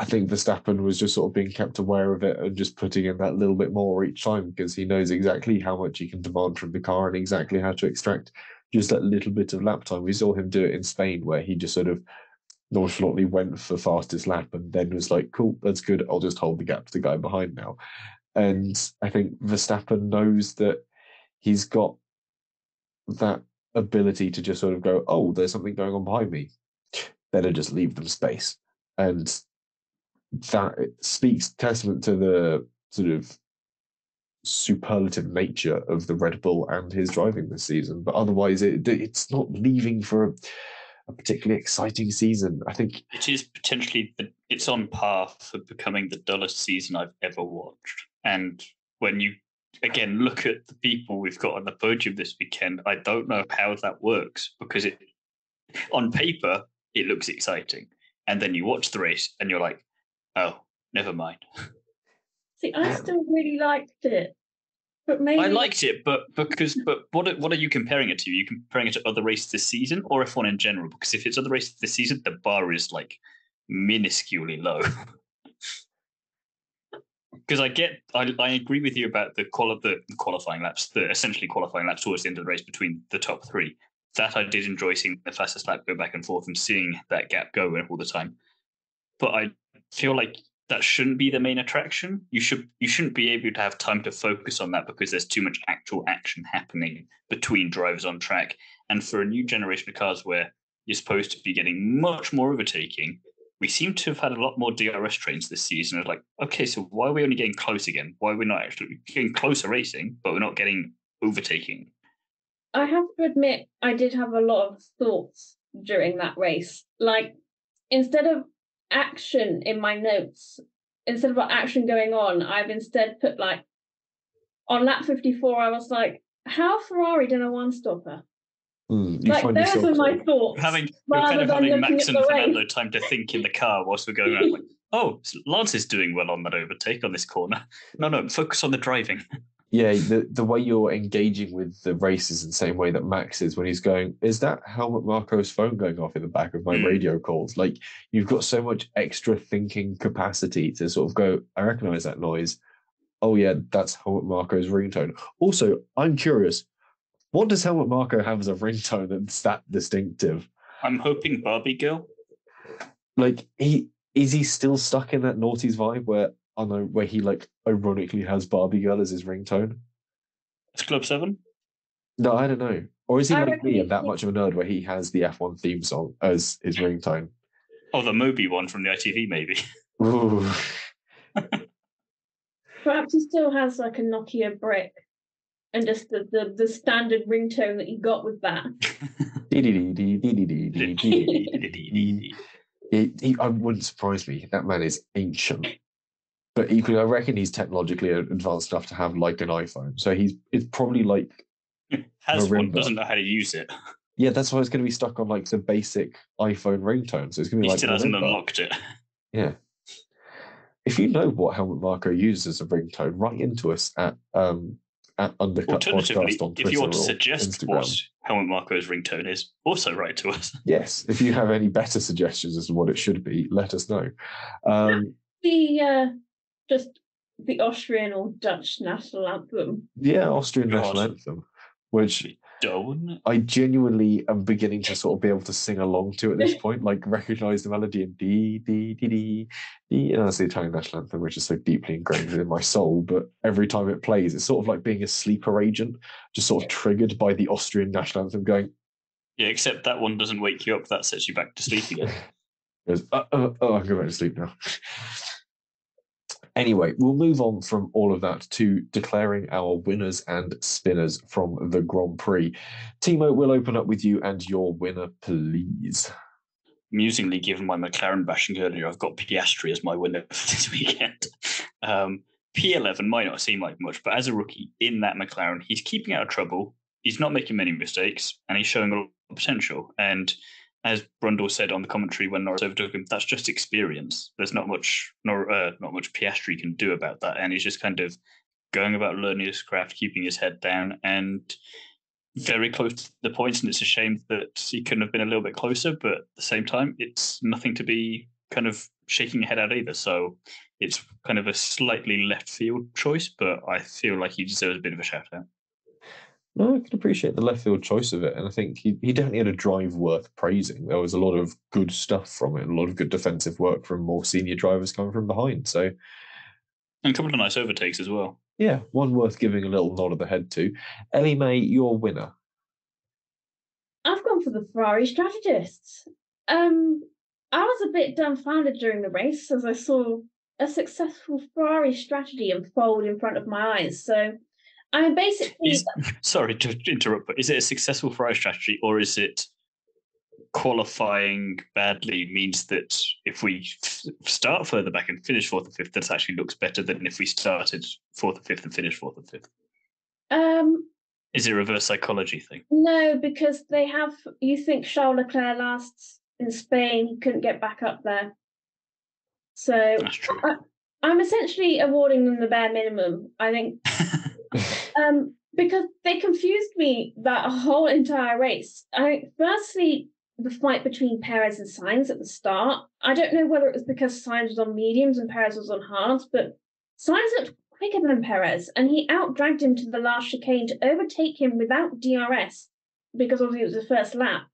I think Verstappen was just sort of being kept aware of it and just putting in that little bit more each time because he knows exactly how much he can demand from the car and exactly how to extract just that little bit of lap time. We saw him do it in Spain where he just sort of nonchalantly went for fastest lap and then was like, cool, that's good. I'll just hold the gap to the guy behind now. And I think Verstappen knows that he's got that ability to just sort of go, oh, there's something going on behind me. Better just leave them space. And that speaks testament to the sort of superlative nature of the Red Bull and his driving this season. But otherwise, it it's not leaving for a, a particularly exciting season. I think it is potentially it's on par for becoming the dullest season I've ever watched. And when you again look at the people we've got on the podium this weekend, I don't know how that works because it on paper it looks exciting, and then you watch the race and you're like, Oh, never mind. See, I still really liked it. But maybe I liked it, but because but what what are you comparing it to? Are you comparing it to other races this season or F1 in general? Because if it's other races this season, the bar is like minusculely low. Because I get, I, I agree with you about the, quali- the qualifying laps, the essentially qualifying laps towards the end of the race between the top three. That I did enjoy seeing the fastest lap go back and forth and seeing that gap go all the time. But I feel like that shouldn't be the main attraction. You should you shouldn't be able to have time to focus on that because there's too much actual action happening between drivers on track. And for a new generation of cars where you're supposed to be getting much more overtaking, we seem to have had a lot more DRS trains this season. It's like, okay, so why are we only getting close again? Why are we not actually getting closer racing, but we're not getting overtaking? I have to admit, I did have a lot of thoughts during that race. Like, instead of action in my notes, instead of action going on, I've instead put like, on lap 54, I was like, how Ferrari did a one stopper? Mm, Like, those yourself are my thoughts. Having you're rather kind of than having Max and. Fernando time to think in the car whilst we're going around like, oh, Lance is doing well on that overtake on this corner. No, no, focus on the driving. yeah, the the way you're engaging with the race is the same way that Max is when he's going. Is that Helmut Marko's phone going off in the back of my Mm. radio calls? Like you've got so much extra thinking capacity to sort of go. I recognize that noise. Oh yeah, that's Helmut Marko's ringtone. Also, I'm curious. What does Helmut Marko have as a ringtone that's that distinctive? I'm hoping Barbie Girl. Like he is he still stuck in that naughties vibe where I know uh, where he like ironically has Barbie Girl as his ringtone? It's Club Seven. No, I don't know. Or is he I like me and that much of a nerd where he has the F1 theme song as his ringtone? Oh, the Moby one from the ITV, maybe. Ooh. Perhaps he still has like a Nokia brick and just the, the, the standard ringtone that he got with that. Dee-dee-dee-dee-dee-dee-dee-dee. He, he, I wouldn't surprise me. That man is ancient. But equally, I reckon he's technologically advanced enough to have like an iPhone. So he's it's probably like Has one, doesn't know how to use it. yeah, that's why it's going to be stuck on like the basic iPhone ringtone. So it's going to be He like still hasn't Marimba. unlocked it. Yeah. If you know what Helmut Marko uses as a ringtone, write into us at um at Undercut Podcast on Twitter if you want to suggest Instagram. what Helmut Marko's ringtone is, also write to us. Yes, if you have any better suggestions as to what it should be, let us know. Um, The uh just the Austrian or Dutch national anthem. yeah, Austrian God. national anthem, which Dull, wouldn't? I genuinely am beginning to sort of be able to sing along to at this point, like recognize the melody and dee dee dee dee dee. And that's the Italian national anthem, which is so deeply ingrained within my soul. But every time it plays, it's sort of like being a sleeper agent, just sort of triggered by the Austrian national anthem going, Yeah, except that one doesn't wake you up. That sets you back to sleep again. goes, uh, uh, oh, I can go back to sleep now. Anyway, we'll move on from all of that to declaring our winners and spinners from the Grand Prix. Thiemo, we'll open up with you and your winner, please. Amusingly, given my McLaren bashing earlier, I've got Piastri as my winner for this weekend. Um, P11 might not seem like much, but as a rookie in that McLaren, he's keeping out of trouble. He's not making many mistakes, and he's showing a lot of potential. And as Brundle said on the commentary when Norris overtook him, that's just experience. There's not much, nor uh, not much Piastri can do about that, and he's just kind of going about learning his craft, keeping his head down, and very close to the points. And it's a shame that he couldn't have been a little bit closer, but at the same time, it's nothing to be kind of shaking your head at either. So it's kind of a slightly left field choice, but I feel like he deserves a bit of a shout out. No, I can appreciate the left field choice of it. And I think he, he definitely had a drive worth praising. There was a lot of good stuff from it, a lot of good defensive work from more senior drivers coming from behind. So, And a couple of nice overtakes as well. yeah, one worth giving a little nod of the head to. Ellie May, your winner. I've gone for the Ferrari strategists. Um, I was a bit dumbfounded during the race as I saw a successful Ferrari strategy unfold in front of my eyes. So, I mean, basically, Is, sorry to interrupt, but is it a successful Ferrari strategy or is it qualifying badly means that if we f- start further back and finish fourth and fifth, that actually looks better than if we started fourth and fifth and finished fourth and fifth? um, Is it a reverse psychology thing? no, because they have. You think Charles Leclerc last in Spain, he couldn't get back up there. So That's true. I'm essentially awarding them the bare minimum. I think um, because they confused me that whole entire race. I firstly the fight between Perez and Sainz at the start. I don't know whether it was because Sainz was on mediums and Perez was on hards, but Sainz looked quicker than Perez, and he outdragged him to the last chicane to overtake him without DRS because obviously it was the first lap.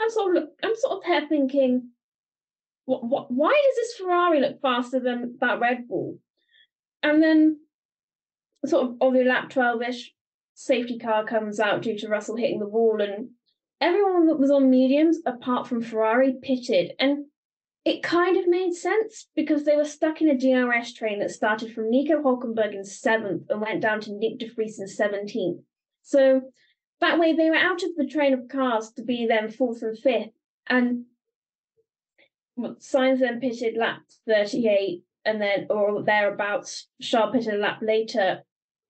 I'm sort of look, I'm sort of there thinking, what, what, why does this Ferrari look faster than that Red Bull? And then, sort of, over lap 12 ish, safety car comes out due to Russell hitting the wall, and everyone that was on mediums, apart from Ferrari, pitted. And it kind of made sense because they were stuck in a DRS train that started from Nico Hulkenberg in seventh and went down to Nick de Vries in 17th. So that way they were out of the train of cars to be then fourth and fifth. And Sainz then pitted lap 38 and then, or thereabouts, Charles pitted a lap later.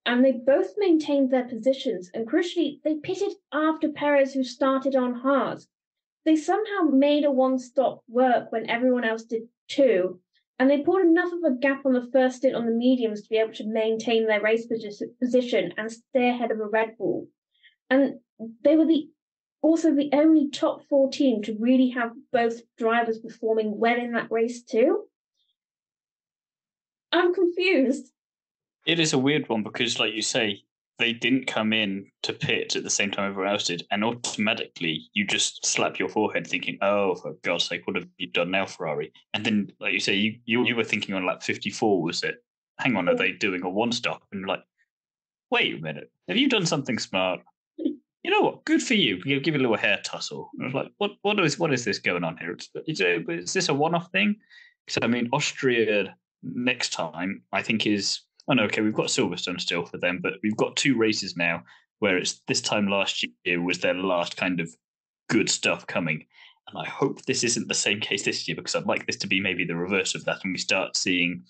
And they both maintained their positions. And crucially, they pitted after Perez, who started on hard. They somehow made a one stop work when everyone else did too. And they pulled enough of a gap on the first stint on the mediums to be able to maintain their race position and stay ahead of a Red Bull. And they were the also the only top four team to really have both drivers performing well in that race too. I'm confused. It is a weird one because, like you say, they didn't come in to pit at the same time everyone else did, and automatically you just slap your forehead thinking, "Oh, for God's sake, what have you done now, Ferrari?" And then, like you say, you you, you were thinking on lap fifty four, was it? Hang on, are they doing a one stop? And like, wait a minute, have you done something smart? You know what? Good for you. Give, give it a little hair tussle. And I was like, what what is what is this going on here? Is, is this a one off thing? Because I mean, Austria next time I think is oh no, okay, we've got Silverstone still for them, but we've got two races now where it's this time last year was their last kind of good stuff coming. And I hope this isn't the same case this year because I'd like this to be maybe the reverse of that and we start seeing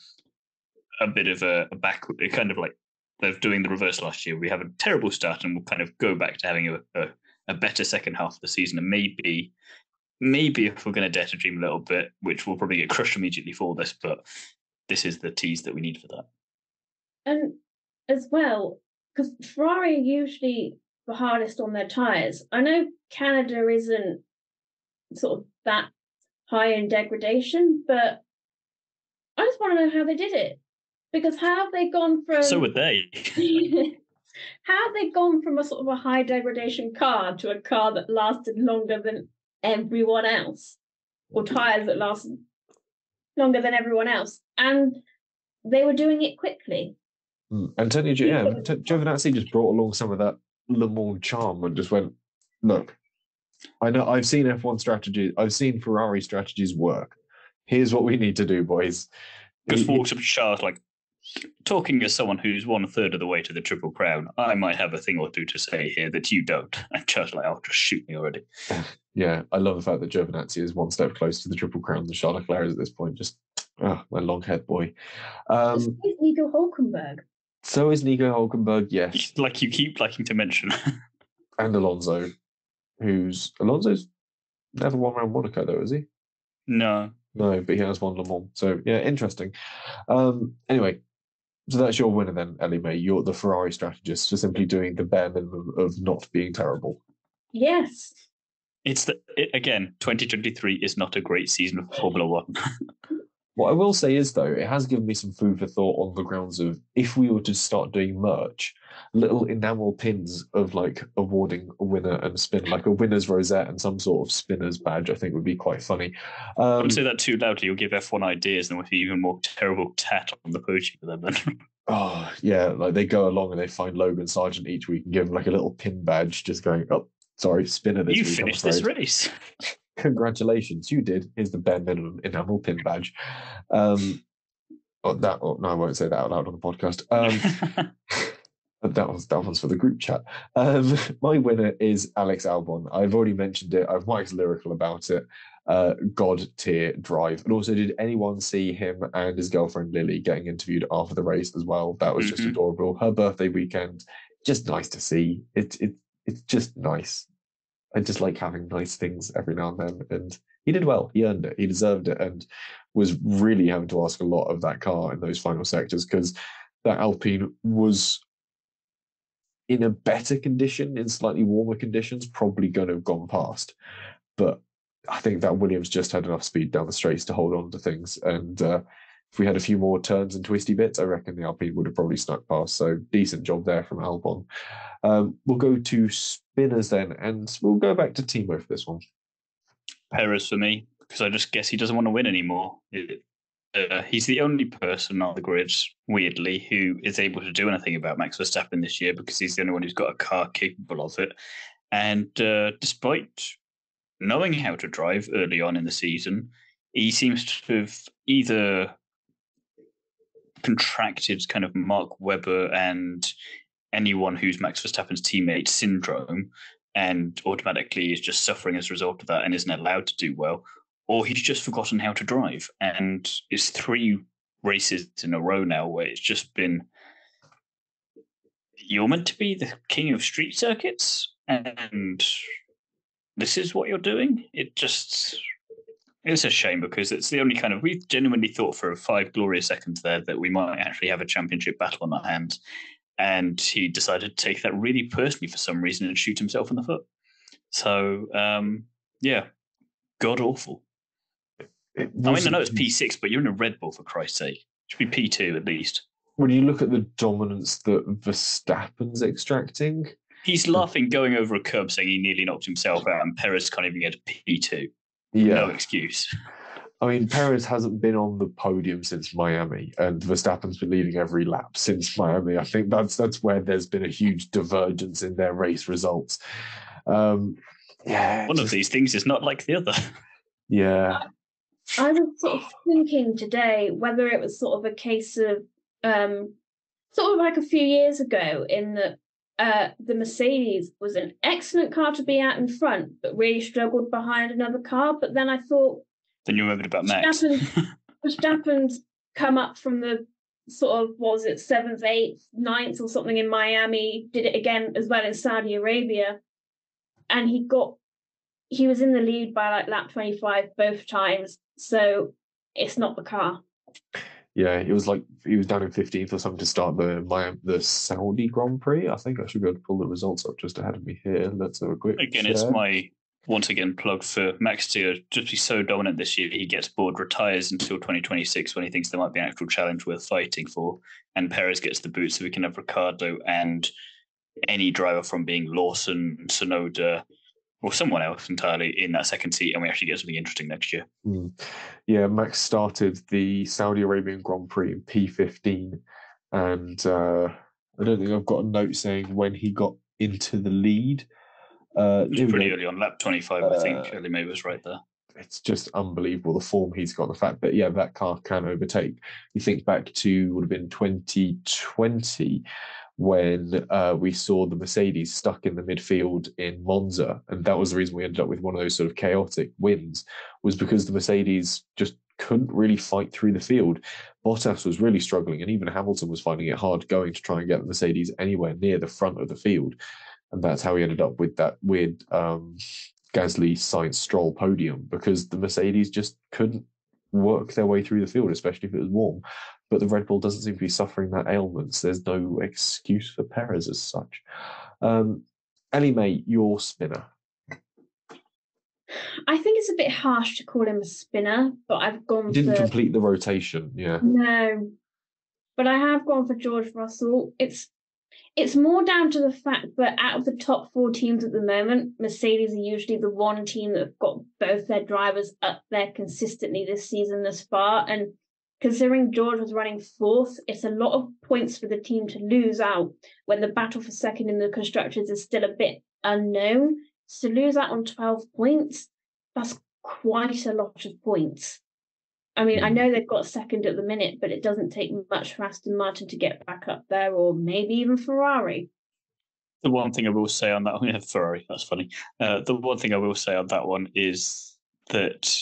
a bit of a, a backward, kind of like they're doing the reverse last year. We have a terrible start and we'll kind of go back to having a, a, a better second half of the season. And maybe, maybe if we're going to dare to dream a little bit, which will probably get crushed immediately for this, but this is the tease that we need for that and as well, because Ferrari are usually the hardest on their tires. I know Canada isn't sort of that high in degradation, but I just want to know how they did it. Because how have they gone from So would they. how have they gone from a sort of a high degradation car to a car that lasted longer than everyone else? Or tires that lasted longer than everyone else. And they were doing it quickly. Mm. Antonio, yeah, Giovinazzi just brought along some of that Le Mans charm and just went, look, I know I've seen F1 strategies, I've seen Ferrari strategies work. Here's what we need to do, boys. Just walks up to Charles like, talking as someone who's one third of the way to the Triple Crown, I might have a thing or two to say here that you don't. And Charles like, oh, just shoot me already. Yeah, I love the fact that Giovinazzi is one step closer to the Triple Crown than Charles Leclerc is at this point. Just, oh, my long head boy. Um, Nico Hulkenberg. So is Nico Hulkenberg, yes. Like you keep liking to mention. and Alonso, who's Alonso's never won around Monaco though, is he? No. No, but he has won Le Mans. So yeah, interesting. Um, anyway, so that's your winner then, Ellie May. You're the Ferrari strategist for simply doing the bare minimum of not being terrible. Yes. It's the it, again, 2023 is not a great season of Formula One. What I will say is, though, it has given me some food for thought on the grounds of if we were to start doing merch, little enamel pins of like awarding a winner and spin, like a winner's rosette and some sort of spinner's badge, I think would be quite funny. Um, Don't say that too loudly. You'll give F1 ideas and we'll be even more terrible tat on the podium for them. Then. oh, yeah. Like they go along and they find Logan Sargeant each week and give him like a little pin badge, just going, oh, sorry, spinner this you week. You finished this race. congratulations, you did. Here's the bare minimum enamel pin badge. Um, oh, that oh, no, I won't say that out loud on the podcast. Um, that was that one's for the group chat. Um, my winner is Alex Albon. I've already mentioned it. I've waxed lyrical about it. Uh, God tier drive. And also, did anyone see him and his girlfriend Lily getting interviewed after the race as well? That was mm-hmm. just adorable. Her birthday weekend, just nice to see. It it it's just nice. I just like having nice things every now and then. And he did well. He earned it. He deserved it, and was really having to ask a lot of that car in those final sectors because that Alpine was in a better condition, in slightly warmer conditions, probably going to have gone past. But I think that Williams just had enough speed down the straights to hold on to things. And uh, if we had a few more turns and twisty bits, I reckon the RP would have probably snuck past. So decent job there from Albon. Um, we'll go to spinners then, and we'll go back to Thiemo for this one. Perez for me. because I just guess he doesn't want to win anymore. Uh, he's the only person on the grid, weirdly, who is able to do anything about Max Verstappen this year because he's the only one who's got a car capable of it. And uh, despite knowing how to drive early on in the season, he seems to have either contracted kind of Mark Webber and anyone who's Max Verstappen's teammate syndrome and automatically is just suffering as a result of that and isn't allowed to do well, or he's just forgotten how to drive. And it's three races in a row now where it's just been you're meant to be the king of street circuits and this is what you're doing. It just it's a shame because it's the only kind of we genuinely thought for five glorious seconds there that we might actually have a championship battle on our hands. And he decided to take that really personally for some reason and shoot himself in the foot. So um, yeah, god awful. I mean, I know it's P6, but you're in a Red Bull for Christ's sake. It should be P2 at least. When you look at the dominance that Verstappen's extracting, he's laughing going over a curb saying he nearly knocked himself out, and Perez can't even get a P2. Yeah. No excuse. I mean, Perez hasn't been on the podium since Miami, and Verstappen's been leading every lap since Miami. I think that's that's where there's been a huge divergence in their race results. Um, yeah, one just, of these things is not like the other. Yeah, I was sort of thinking today whether it was sort of a case of um, sort of like a few years ago in that uh, the Mercedes was an excellent car to be out in front, but really struggled behind another car. But then I thought, then you remembered about Max. Verstappen's come up from the sort of was it seventh, eighth, ninth, or something in Miami. Did it again as well in Saudi Arabia, and he got he was in the lead by like lap twenty five both times. So it's not the car yeah, it was like he was down in fifteenth or something to start the my the Saudi Grand Prix. I think I should be able to pull the results up just ahead of me here. Let's have a quick. Again, share. it's my once again plug for Max to just be so dominant this year. He gets bored, retires until 2026 when he thinks there might be an actual challenge worth fighting for, and Perez gets the boot so we can have Ricciardo and any driver from being Lawson, Tsunoda, or someone else entirely in that second seat, and we actually get something interesting next year. Mm. Yeah, Max started the Saudi Arabian Grand Prix in P15, and uh, I don't think I've got a note saying when he got into the lead. Uh, it pretty early on, lap 25, uh, I think. Uh, Ellie May was right there. It's just unbelievable the form he's got. The fact that, yeah, that car can overtake. You think back to would have been 2020 when uh, we saw the Mercedes stuck in the midfield in Monza, and that was the reason we ended up with one of those sort of chaotic wins, was because the Mercedes just couldn't really fight through the field. Bottas was really struggling, and even Hamilton was finding it hard going to try and get the Mercedes anywhere near the front of the field, and that's how we ended up with that weird um, Gasly Sainz Stroll podium because the Mercedes just couldn't work their way through the field, especially if it was warm but the Red Bull doesn't seem to be suffering that ailment. So there's no excuse for Perez as such. Um, Ellie May, your spinner. I think it's a bit harsh to call him a spinner, but I've gone. He didn't for... complete the rotation, yeah. No, but I have gone for George Russell. It's it's more down to the fact that out of the top four teams at the moment, Mercedes are usually the one team that have got both their drivers up there consistently this season thus far, and Considering George was running fourth, it's a lot of points for the team to lose out when the battle for second in the constructors is still a bit unknown. So to lose out on 12 points, that's quite a lot of points. I mean, I know they've got second at the minute, but it doesn't take much for Aston Martin to get back up there, or maybe even Ferrari. The one thing I will say on that, yeah, Ferrari, that's funny. Uh, the one thing I will say on that one is that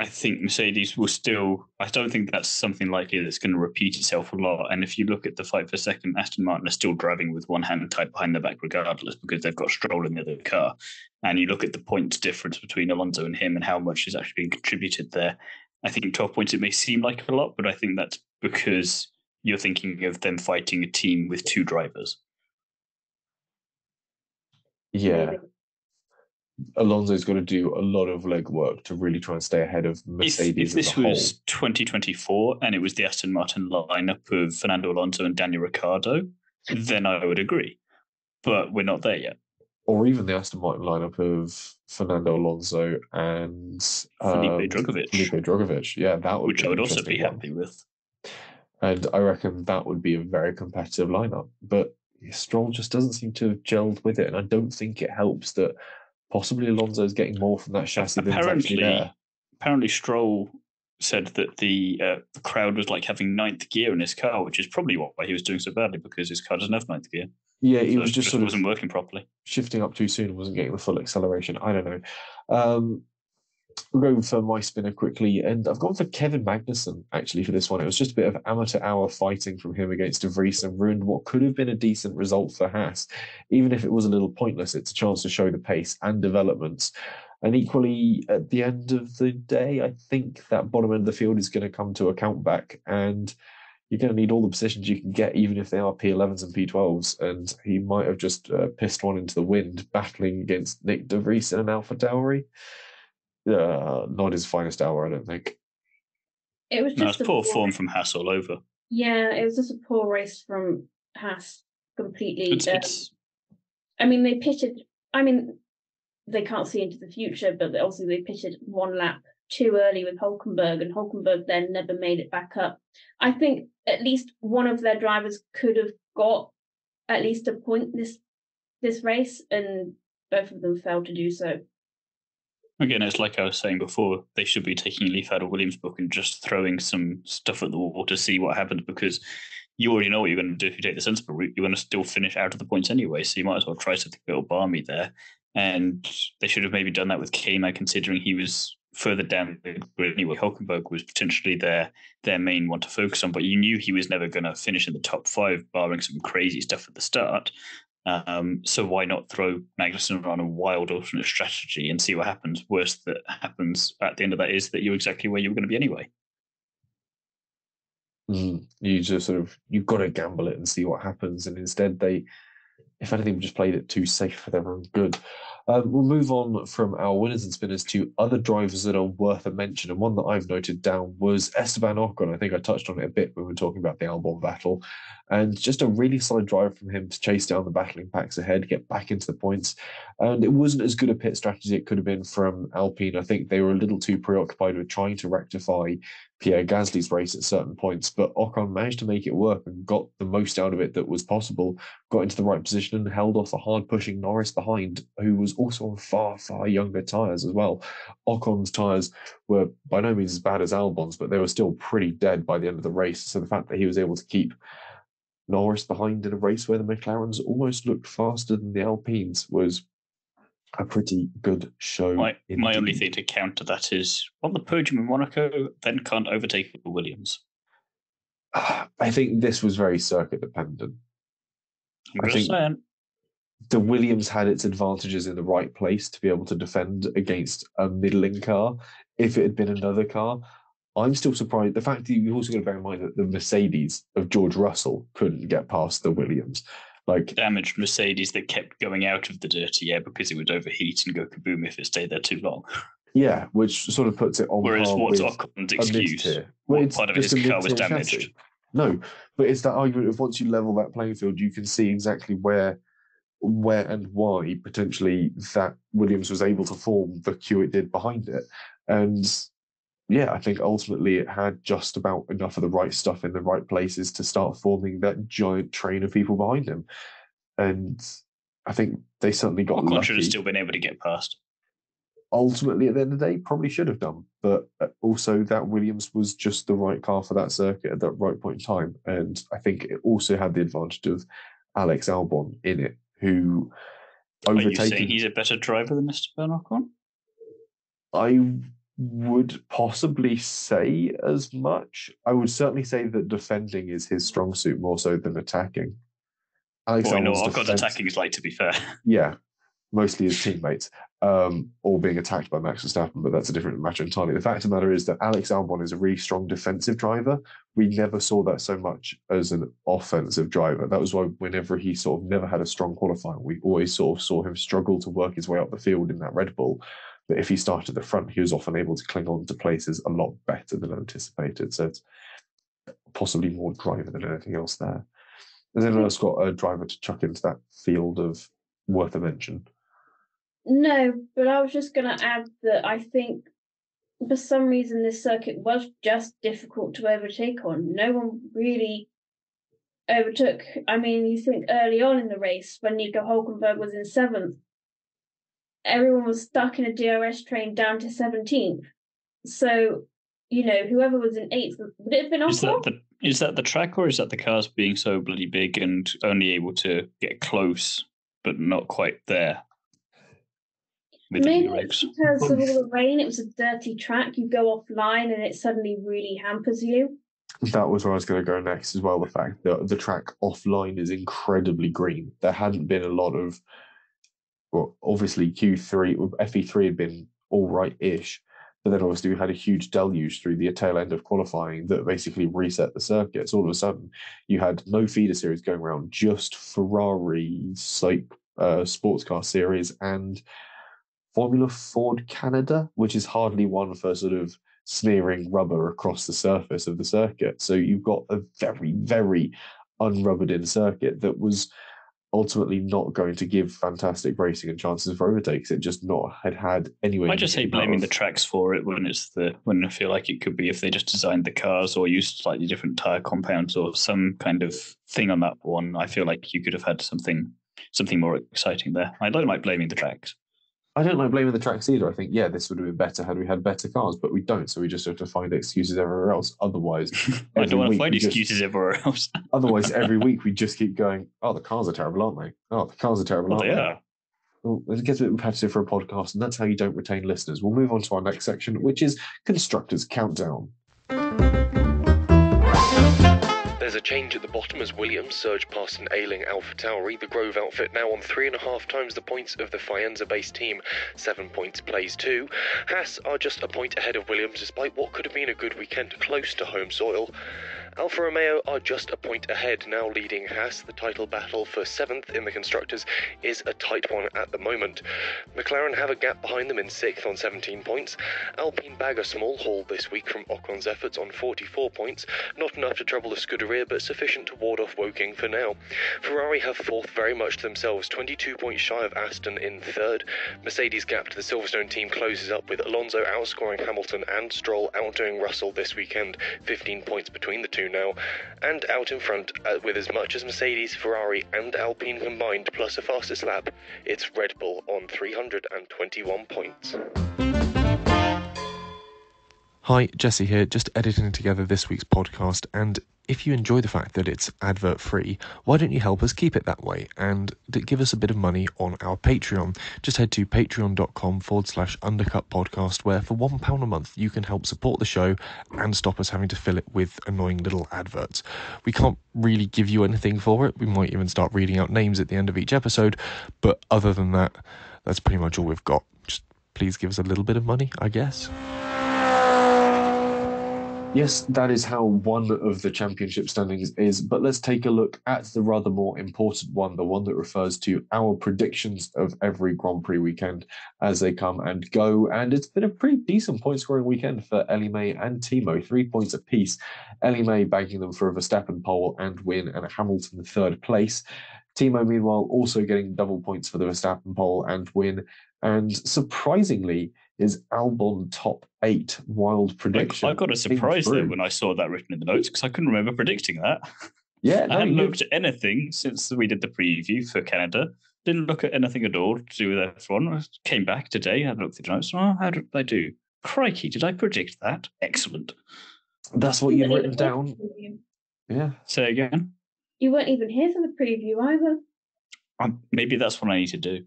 I think Mercedes will still. I don't think that's something likely that's going to repeat itself a lot. And if you look at the fight for second, Aston Martin are still driving with one hand tied behind their back, regardless, because they've got Stroll in the other car. And you look at the points difference between Alonso and him and how much is actually being contributed there. I think 12 points, it may seem like a lot, but I think that's because you're thinking of them fighting a team with two drivers. Yeah. Alonso's got to do a lot of legwork to really try and stay ahead of Mercedes. If, if this was 2024 and it was the Aston Martin lineup of Fernando Alonso and Daniel Ricciardo, then I would agree. But we're not there yet. or even the Aston Martin lineup of Fernando Alonso and Felipe um, Drugovich. Felipe Drugovich. Yeah, that would which be I would also be one. happy with. And I reckon that would be a very competitive lineup. But Stroll just doesn't seem to have gelled with it. And I don't think it helps that possibly Alonso is getting more from that chassis than actually Apparently, there. apparently Stroll said that the uh, the crowd was like having ninth gear in his car, which is probably why he was doing so badly because his car doesn't have ninth gear. Yeah, he So was it just sort of wasn't working properly. shifting up too soon wasn't getting the full acceleration. I don't know. Um, we'll go for my spinner quickly, and I've gone for Kevin Magnussen actually for this one. It was just a bit of amateur hour fighting from him against De Vries and ruined what could have been a decent result for Haas. Even if it was a little pointless, it's a chance to show the pace and developments. And equally, at the end of the day, I think that bottom end of the field is going to come to account back, and you're going to need all the positions you can get, even if they are P11s and P12s. And he might have just uh, pissed one into the wind, battling against Nick De Vries in an Alpha Tauri. Uh, not his finest hour, I don't think. It was No, just it's a poor form from Haas all over. Yeah, it was just a poor race from Haas completely. It's, Um, it's I mean, they pitted. I mean, they can't see into the future, but obviously they pitted one lap too early with Hulkenberg, and Hulkenberg then never made it back up. I think at least one of their drivers could have got at least a point this this race, and both of them failed to do so. Again, it's like I was saying before. They should be taking a leaf out of Williams' book and just throwing some stuff at the wall to see what happens because you already know what you're going to do if you take the sensible route. You're going to still finish out of the points anyway, so you might as well try something a little balmy there. And they should have maybe done that with K-Mag, considering he was further down the grid anyway. Hulkenberg was potentially their their main one to focus on, but you knew he was never going to finish in the top five, barring some crazy stuff at the start. Um, so why not throw Magnussen on a wild alternate strategy and see what happens? Worst that happens at the end of that is that you're exactly where you were going to be anyway. Mm, you just sort of you've got to gamble it and see what happens. And instead, they, if anything, just played it too safe for their own good. Um, we'll move on from our winners and spinners to other drivers that are worth a mention. And one that I've noted down was Esteban Ocon. I think I touched on it a bit when we were talking about the Albon battle. And just a really solid drive from him to chase down the battling packs ahead, get back into the points. And it wasn't as good a pit strategy it could have been from Alpine. I think they were a little too preoccupied with trying to rectify Pierre Gasly's race at certain points, but Ocon managed to make it work and got the most out of it that was possible, got into the right position and held off a hard pushing Norris behind, who was also on far, far younger tyres as well. Ocon's tyres were by no means as bad as Albon's, but they were still pretty dead by the end of the race. So the fact that he was able to keep Norris behind in a race where the McLarens almost looked faster than the Alpines was a pretty good show. My, my only thing to counter that is on the podium in Monaco, then can't overtake Williams. I think this was very circuit dependent. I'm I just think- saying. The Williams had its advantages in the right place to be able to defend against a middling car. If it had been another car, I'm still surprised. The fact that you've also got to bear in mind that the Mercedes of George Russell couldn't get past the Williams. Like, Damaged Mercedes that kept going out of the dirty air because it would overheat and go kaboom if it stayed there too long. yeah, which sort of puts it on Whereas what's Ocon's excuse? mid-tier. What part of his car was damaged? chassis. No, but it's that argument of once you level that playing field, you can see exactly where, where and why potentially that Williams was able to form the queue it did behind it, and yeah, I think ultimately it had just about enough of the right stuff in the right places to start forming that giant train of people behind him, and I think they certainly got Ocon should have still been able to get past. ultimately at the end of the day probably should have done. But uh, also that williams was just the right car for that circuit at that right point in time. And i think it also had the advantage of alex albon in it who Are you saying he's a better driver than Esteban Ocon? i would possibly say as much i would certainly say that defending is his strong suit more so than attacking alex Boy, I know Albon's Ocon's defense- attacking is like, to be fair. yeah, mostly his teammates, um, all being attacked by Max Verstappen, but that's a different matter entirely. The fact of the matter is that Alex Albon is a really strong defensive driver. We never saw that so much as an offensive driver. That was why whenever he sort of never had a strong qualifying, we always sort of saw him struggle to work his way up the field in that Red Bull. But if he started the front, he was often able to cling on to places a lot better than anticipated. So it's possibly more driver than anything else there. Has anyone else got a driver to chuck into that field of worth a mention? No, but I was just going to add that I think for some reason this circuit was just difficult to overtake on. No one really overtook. I mean, you think early on in the race when Nico Hulkenberg was in seventh, everyone was stuck in a DRS train down to 17th. So, you know, whoever was in eighth, would it have been Is Oscar? that the is that the track or is that the cars being so bloody big and only able to get close but not quite there? With the Maybe it's because of all the rain, it was a dirty track. You go offline and it suddenly really hampers you. That was where I was going to go next as well. The fact that the track offline is incredibly green. There hadn't been a lot of, well, obviously Q3, FP3 had been all right ish, but then obviously we had a huge deluge through the tail end of qualifying that basically reset the circuits. All of a sudden, you had no feeder series going around, just Ferrari's like uh, sports car series and Formula Ford Canada, which is hardly one for sort of smearing rubber across the surface of the circuit. So you've got a very, very unrubbered in circuit that was ultimately not going to give fantastic racing and chances for overtakes. It just not had had anyway. I just hate blaming the tracks for it when it's the when I feel like it could be if they just designed the cars or used slightly different tire compounds or some kind of thing on that one. I feel like you could have had something something more exciting there. I don't like blaming the tracks. I don't like blaming the tracks either. I think, yeah, this would have been better had we had better cars, but we don't. So we just have to find excuses everywhere else. Otherwise, I don't want to find we just- excuses everywhere else. Otherwise, every week we just keep going, oh, the cars are terrible, aren't they? Oh, the cars are terrible, well, aren't they they? are. Well, it gets a bit repetitive for a podcast, and that's how you don't retain listeners. We'll move on to our next section, which is Constructors Countdown. A change at the bottom as Williams surge past an ailing Alpha Tauri. The Grove outfit now on three and a half times the points of the Faenza based team. Seven points plays two. Haas are just a point ahead of Williams despite what could have been a good weekend close to home soil. Alfa Romeo are just a point ahead, now leading Haas. The title battle for seventh in the Constructors is a tight one at the moment. McLaren have a gap behind them in sixth on 17 points. Alpine bag a small haul this week from Ocon's efforts on 44 points. Not enough to trouble the Scuderia, but sufficient to ward off Woking for now. Ferrari have fourth very much to themselves, 22 points shy of Aston in third. Mercedes' gap to the Silverstone team closes up with Alonso outscoring Hamilton and Stroll outdoing Russell this weekend, 15 points between the two now. And out in front, uh, with as much as Mercedes, Ferrari, and Alpine combined, plus a fastest lap, it's Red Bull on 321 points. Hi, Jesse here, just editing together this week's podcast. And if you enjoy the fact that it's advert free, why don't you help us keep it that way and give us a bit of money on our Patreon? Just head to patreon.com forward slash undercut podcast, where for £1 a month you can help support the show and stop us having to fill it with annoying little adverts. We can't really give you anything for it. We might even start reading out names at the end of each episode. But other than that, that's pretty much all we've got. Just please give us a little bit of money, I guess. Yes, that is how one of the championship standings is. But let's take a look at the rather more important one, the one that refers to our predictions of every Grand Prix weekend as they come and go. And it's been a pretty decent point scoring weekend for Ellie-May and Thiemo, three points apiece. Ellie-May bagging them for a Verstappen pole and win, and Hamilton third place. Thiemo, meanwhile, also getting double points for the Verstappen pole and win. And surprisingly, is Albon top eight wild prediction. I got a surprise there when I saw that written in the notes because I couldn't remember predicting that. Yeah, I no, hadn't looked at anything since we did the preview for Canada. Didn't look at anything at all to do with F1. I came back today, had a look through the notes. Oh, how did I do? Crikey, did I predict that? Excellent. that's what You you've written down. for the preview. Yeah. Say again. You weren't even here for the preview either. Um, maybe that's what I need to do.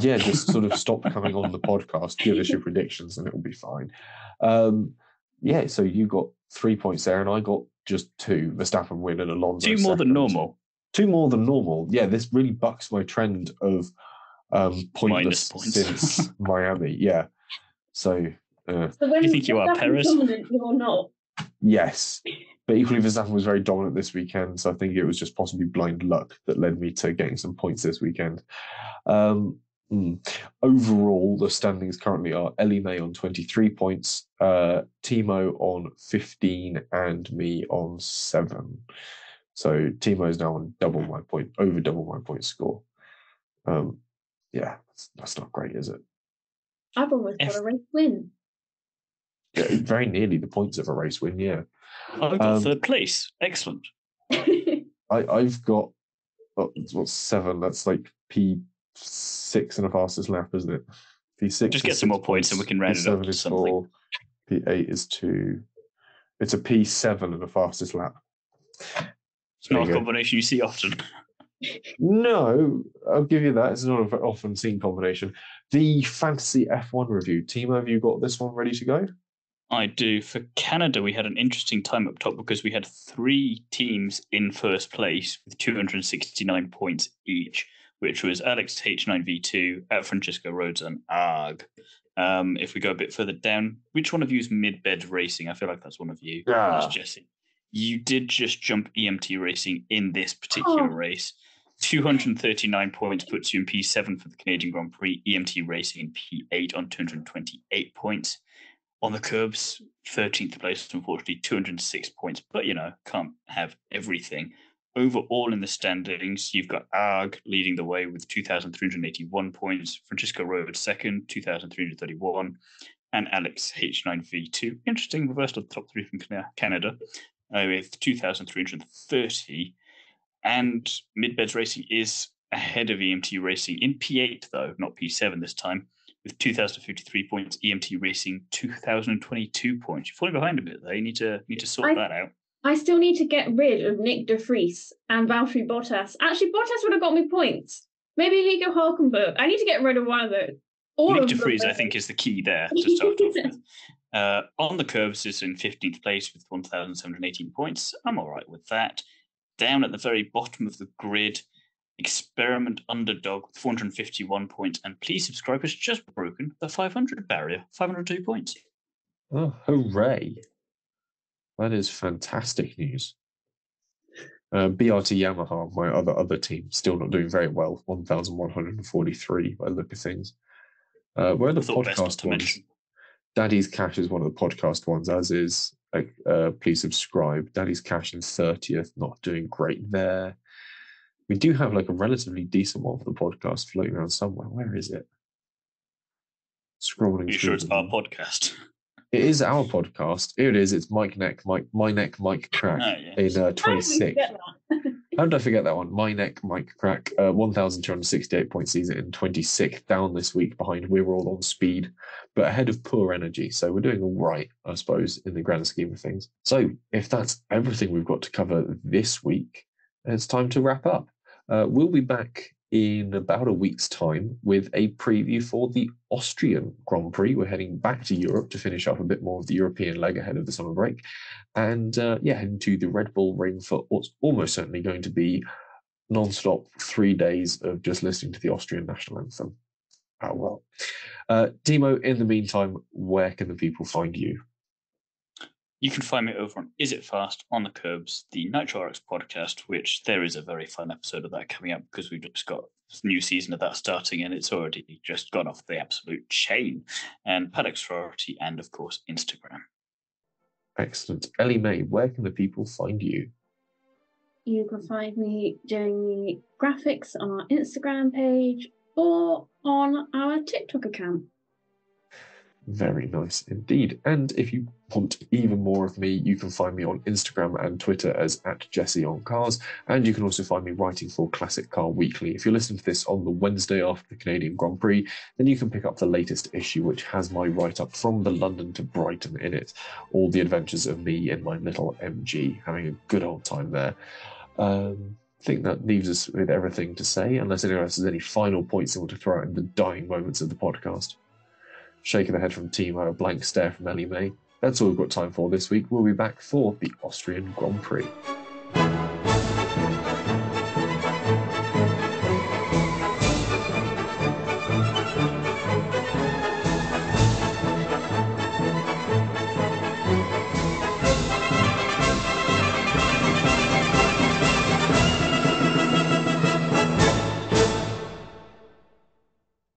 Yeah, just sort of stop coming on the podcast, give us your predictions, and it'll be fine. Um, yeah, so you got three points there, and I got just two. Verstappen win and Alonso. Two more than normal. Two more than normal. Yeah, this really bucks my trend of um, pointless points. since Miami. Yeah. So uh, So when you think you are, Verstappen's Perez? dominant, you're not. yes, but equally Verstappen was very dominant this weekend, so I think it was just possibly blind luck that led me to getting some points this weekend. Um, hmm. Overall, the standings currently are Ellie-May on 23 points, uh, Thiemo on 15, and me on seven. So Thiemo is now on double my point, over double my point score. Um, yeah, that's, that's not great, is it? I've almost got a race win. Yeah, very nearly the points of a race win. Yeah, I've got Um, third place. Excellent. I I've got it's what seven. That's like P six and a fastest lap, isn't it? P six. Just is get some more six points and we can round it up P7 to is something. four. P eight is two. It's a P seven and a fastest lap. It's not a combination you see often. No, I'll give you that. It's not an often seen combination. The fantasy F1 review. Thiemo, have you got this one ready to go? I do. For Canada, we had an interesting time up top because we had three teams in first place with 269 points each, which was Alex H9V2, at Francisco Rhodes, and ARG. Um, if we go a bit further down, which one of you is mid bed racing? I feel like that's one of you. That's Ah. Jesse. You did just jump EMT racing in this particular Oh. race. 239 points puts you in P7 for the Canadian Grand Prix, EMT racing in P8 on 228 points On the Kerbs, 13th place, unfortunately, 206 points. But, you know, can't have everything. Overall in the standings, you've got ARG leading the way with 2,381 points, Francisco Rhodes second, 2,331, and Alex H9V2. Interesting reversal of the top three from Canada uh, with 2,330. And Midbeds Racing is ahead of EMT Racing in P8, though, not P7 this time with 2,053 points. EMT Racing 2,022 points. You're falling behind a bit there. You need to need to sort I- that out. I still need to get rid of Nyck De Vries and Valtteri Bottas. Actually, Bottas would have got me points. Maybe Nico Hulkenberg. I need to get rid of one of those. All Nick of De them, Vries, I think, is the key there to start off with. Uh, On the Kerbs is in 15th place with 1,718 points. I'm all right with that. Down at the very bottom of the grid, Experiment Underdog with 451 points. And please subscribe has just broken the 500 barrier, 502 points. Oh, hooray. That is fantastic news. Uh, BRT Yamaha, my other other team, still not doing very well. 1,143 by the look of things. Uh, where are the I thought best not podcast ones? mention. Daddy's Cash is one of the podcast ones, as is uh, uh, Please Subscribe. Daddy's Cash in 30th, not doing great there. We do have like a relatively decent one for the podcast floating around somewhere. Where is it? Scrolling Are you through sure it's them. our podcast? It is our podcast. Here it is. It's Mike Neck, Mike, My Neck, Mike Crack Ah, yeah. in uh, How did we 26. How did I forget that one? My Neck, Mike Crack, uh, 1,268 point season in 26th, down this week behind We're All on Speed, but ahead of Poor Energy. So we're doing all right, I suppose, in the grand scheme of things. So if that's everything we've got to cover this week, it's time to wrap up. Uh, we'll be back in about a week's time with a preview for the Austrian Grand Prix. We're heading back to Europe to finish up a bit more of the European leg ahead of the summer break. And uh, yeah, heading to the Red Bull Ring for what's almost certainly going to be non-stop three days of just listening to the Austrian national anthem. Oh well. Uh, Thiemo, in the meantime, where can the people find you? You can find me over on Is It Fast On the Kerbs, the Nitro RX podcast, which there is a very fun episode of that coming up because we've just got a new season of that starting and it's already just gone off the absolute chain. And Paddock Sorority and, of course, Instagram. Excellent. Ellie-May, where can the people find you? You can find me doing the graphics on our Instagram page or on our TikTok account. Very nice indeed. And if you want even more of me, you can find me on Instagram and Twitter as at Jesse on Cars. And you can also find me writing for Classic Car Weekly. If you're listening to this on the Wednesday after the Canadian Grand Prix, then you can pick up the latest issue, which has my write up from the London to Brighton in it. All the adventures of me in my little MG, having a good old time there. Um, I think that leaves us with everything to say, unless anyone else has any final points they want to throw out in the dying moments of the podcast shake of the head from Thiemo, a blank stare from Ellie-May. That's all we've got time for this week. We'll be back for the Austrian Grand Prix.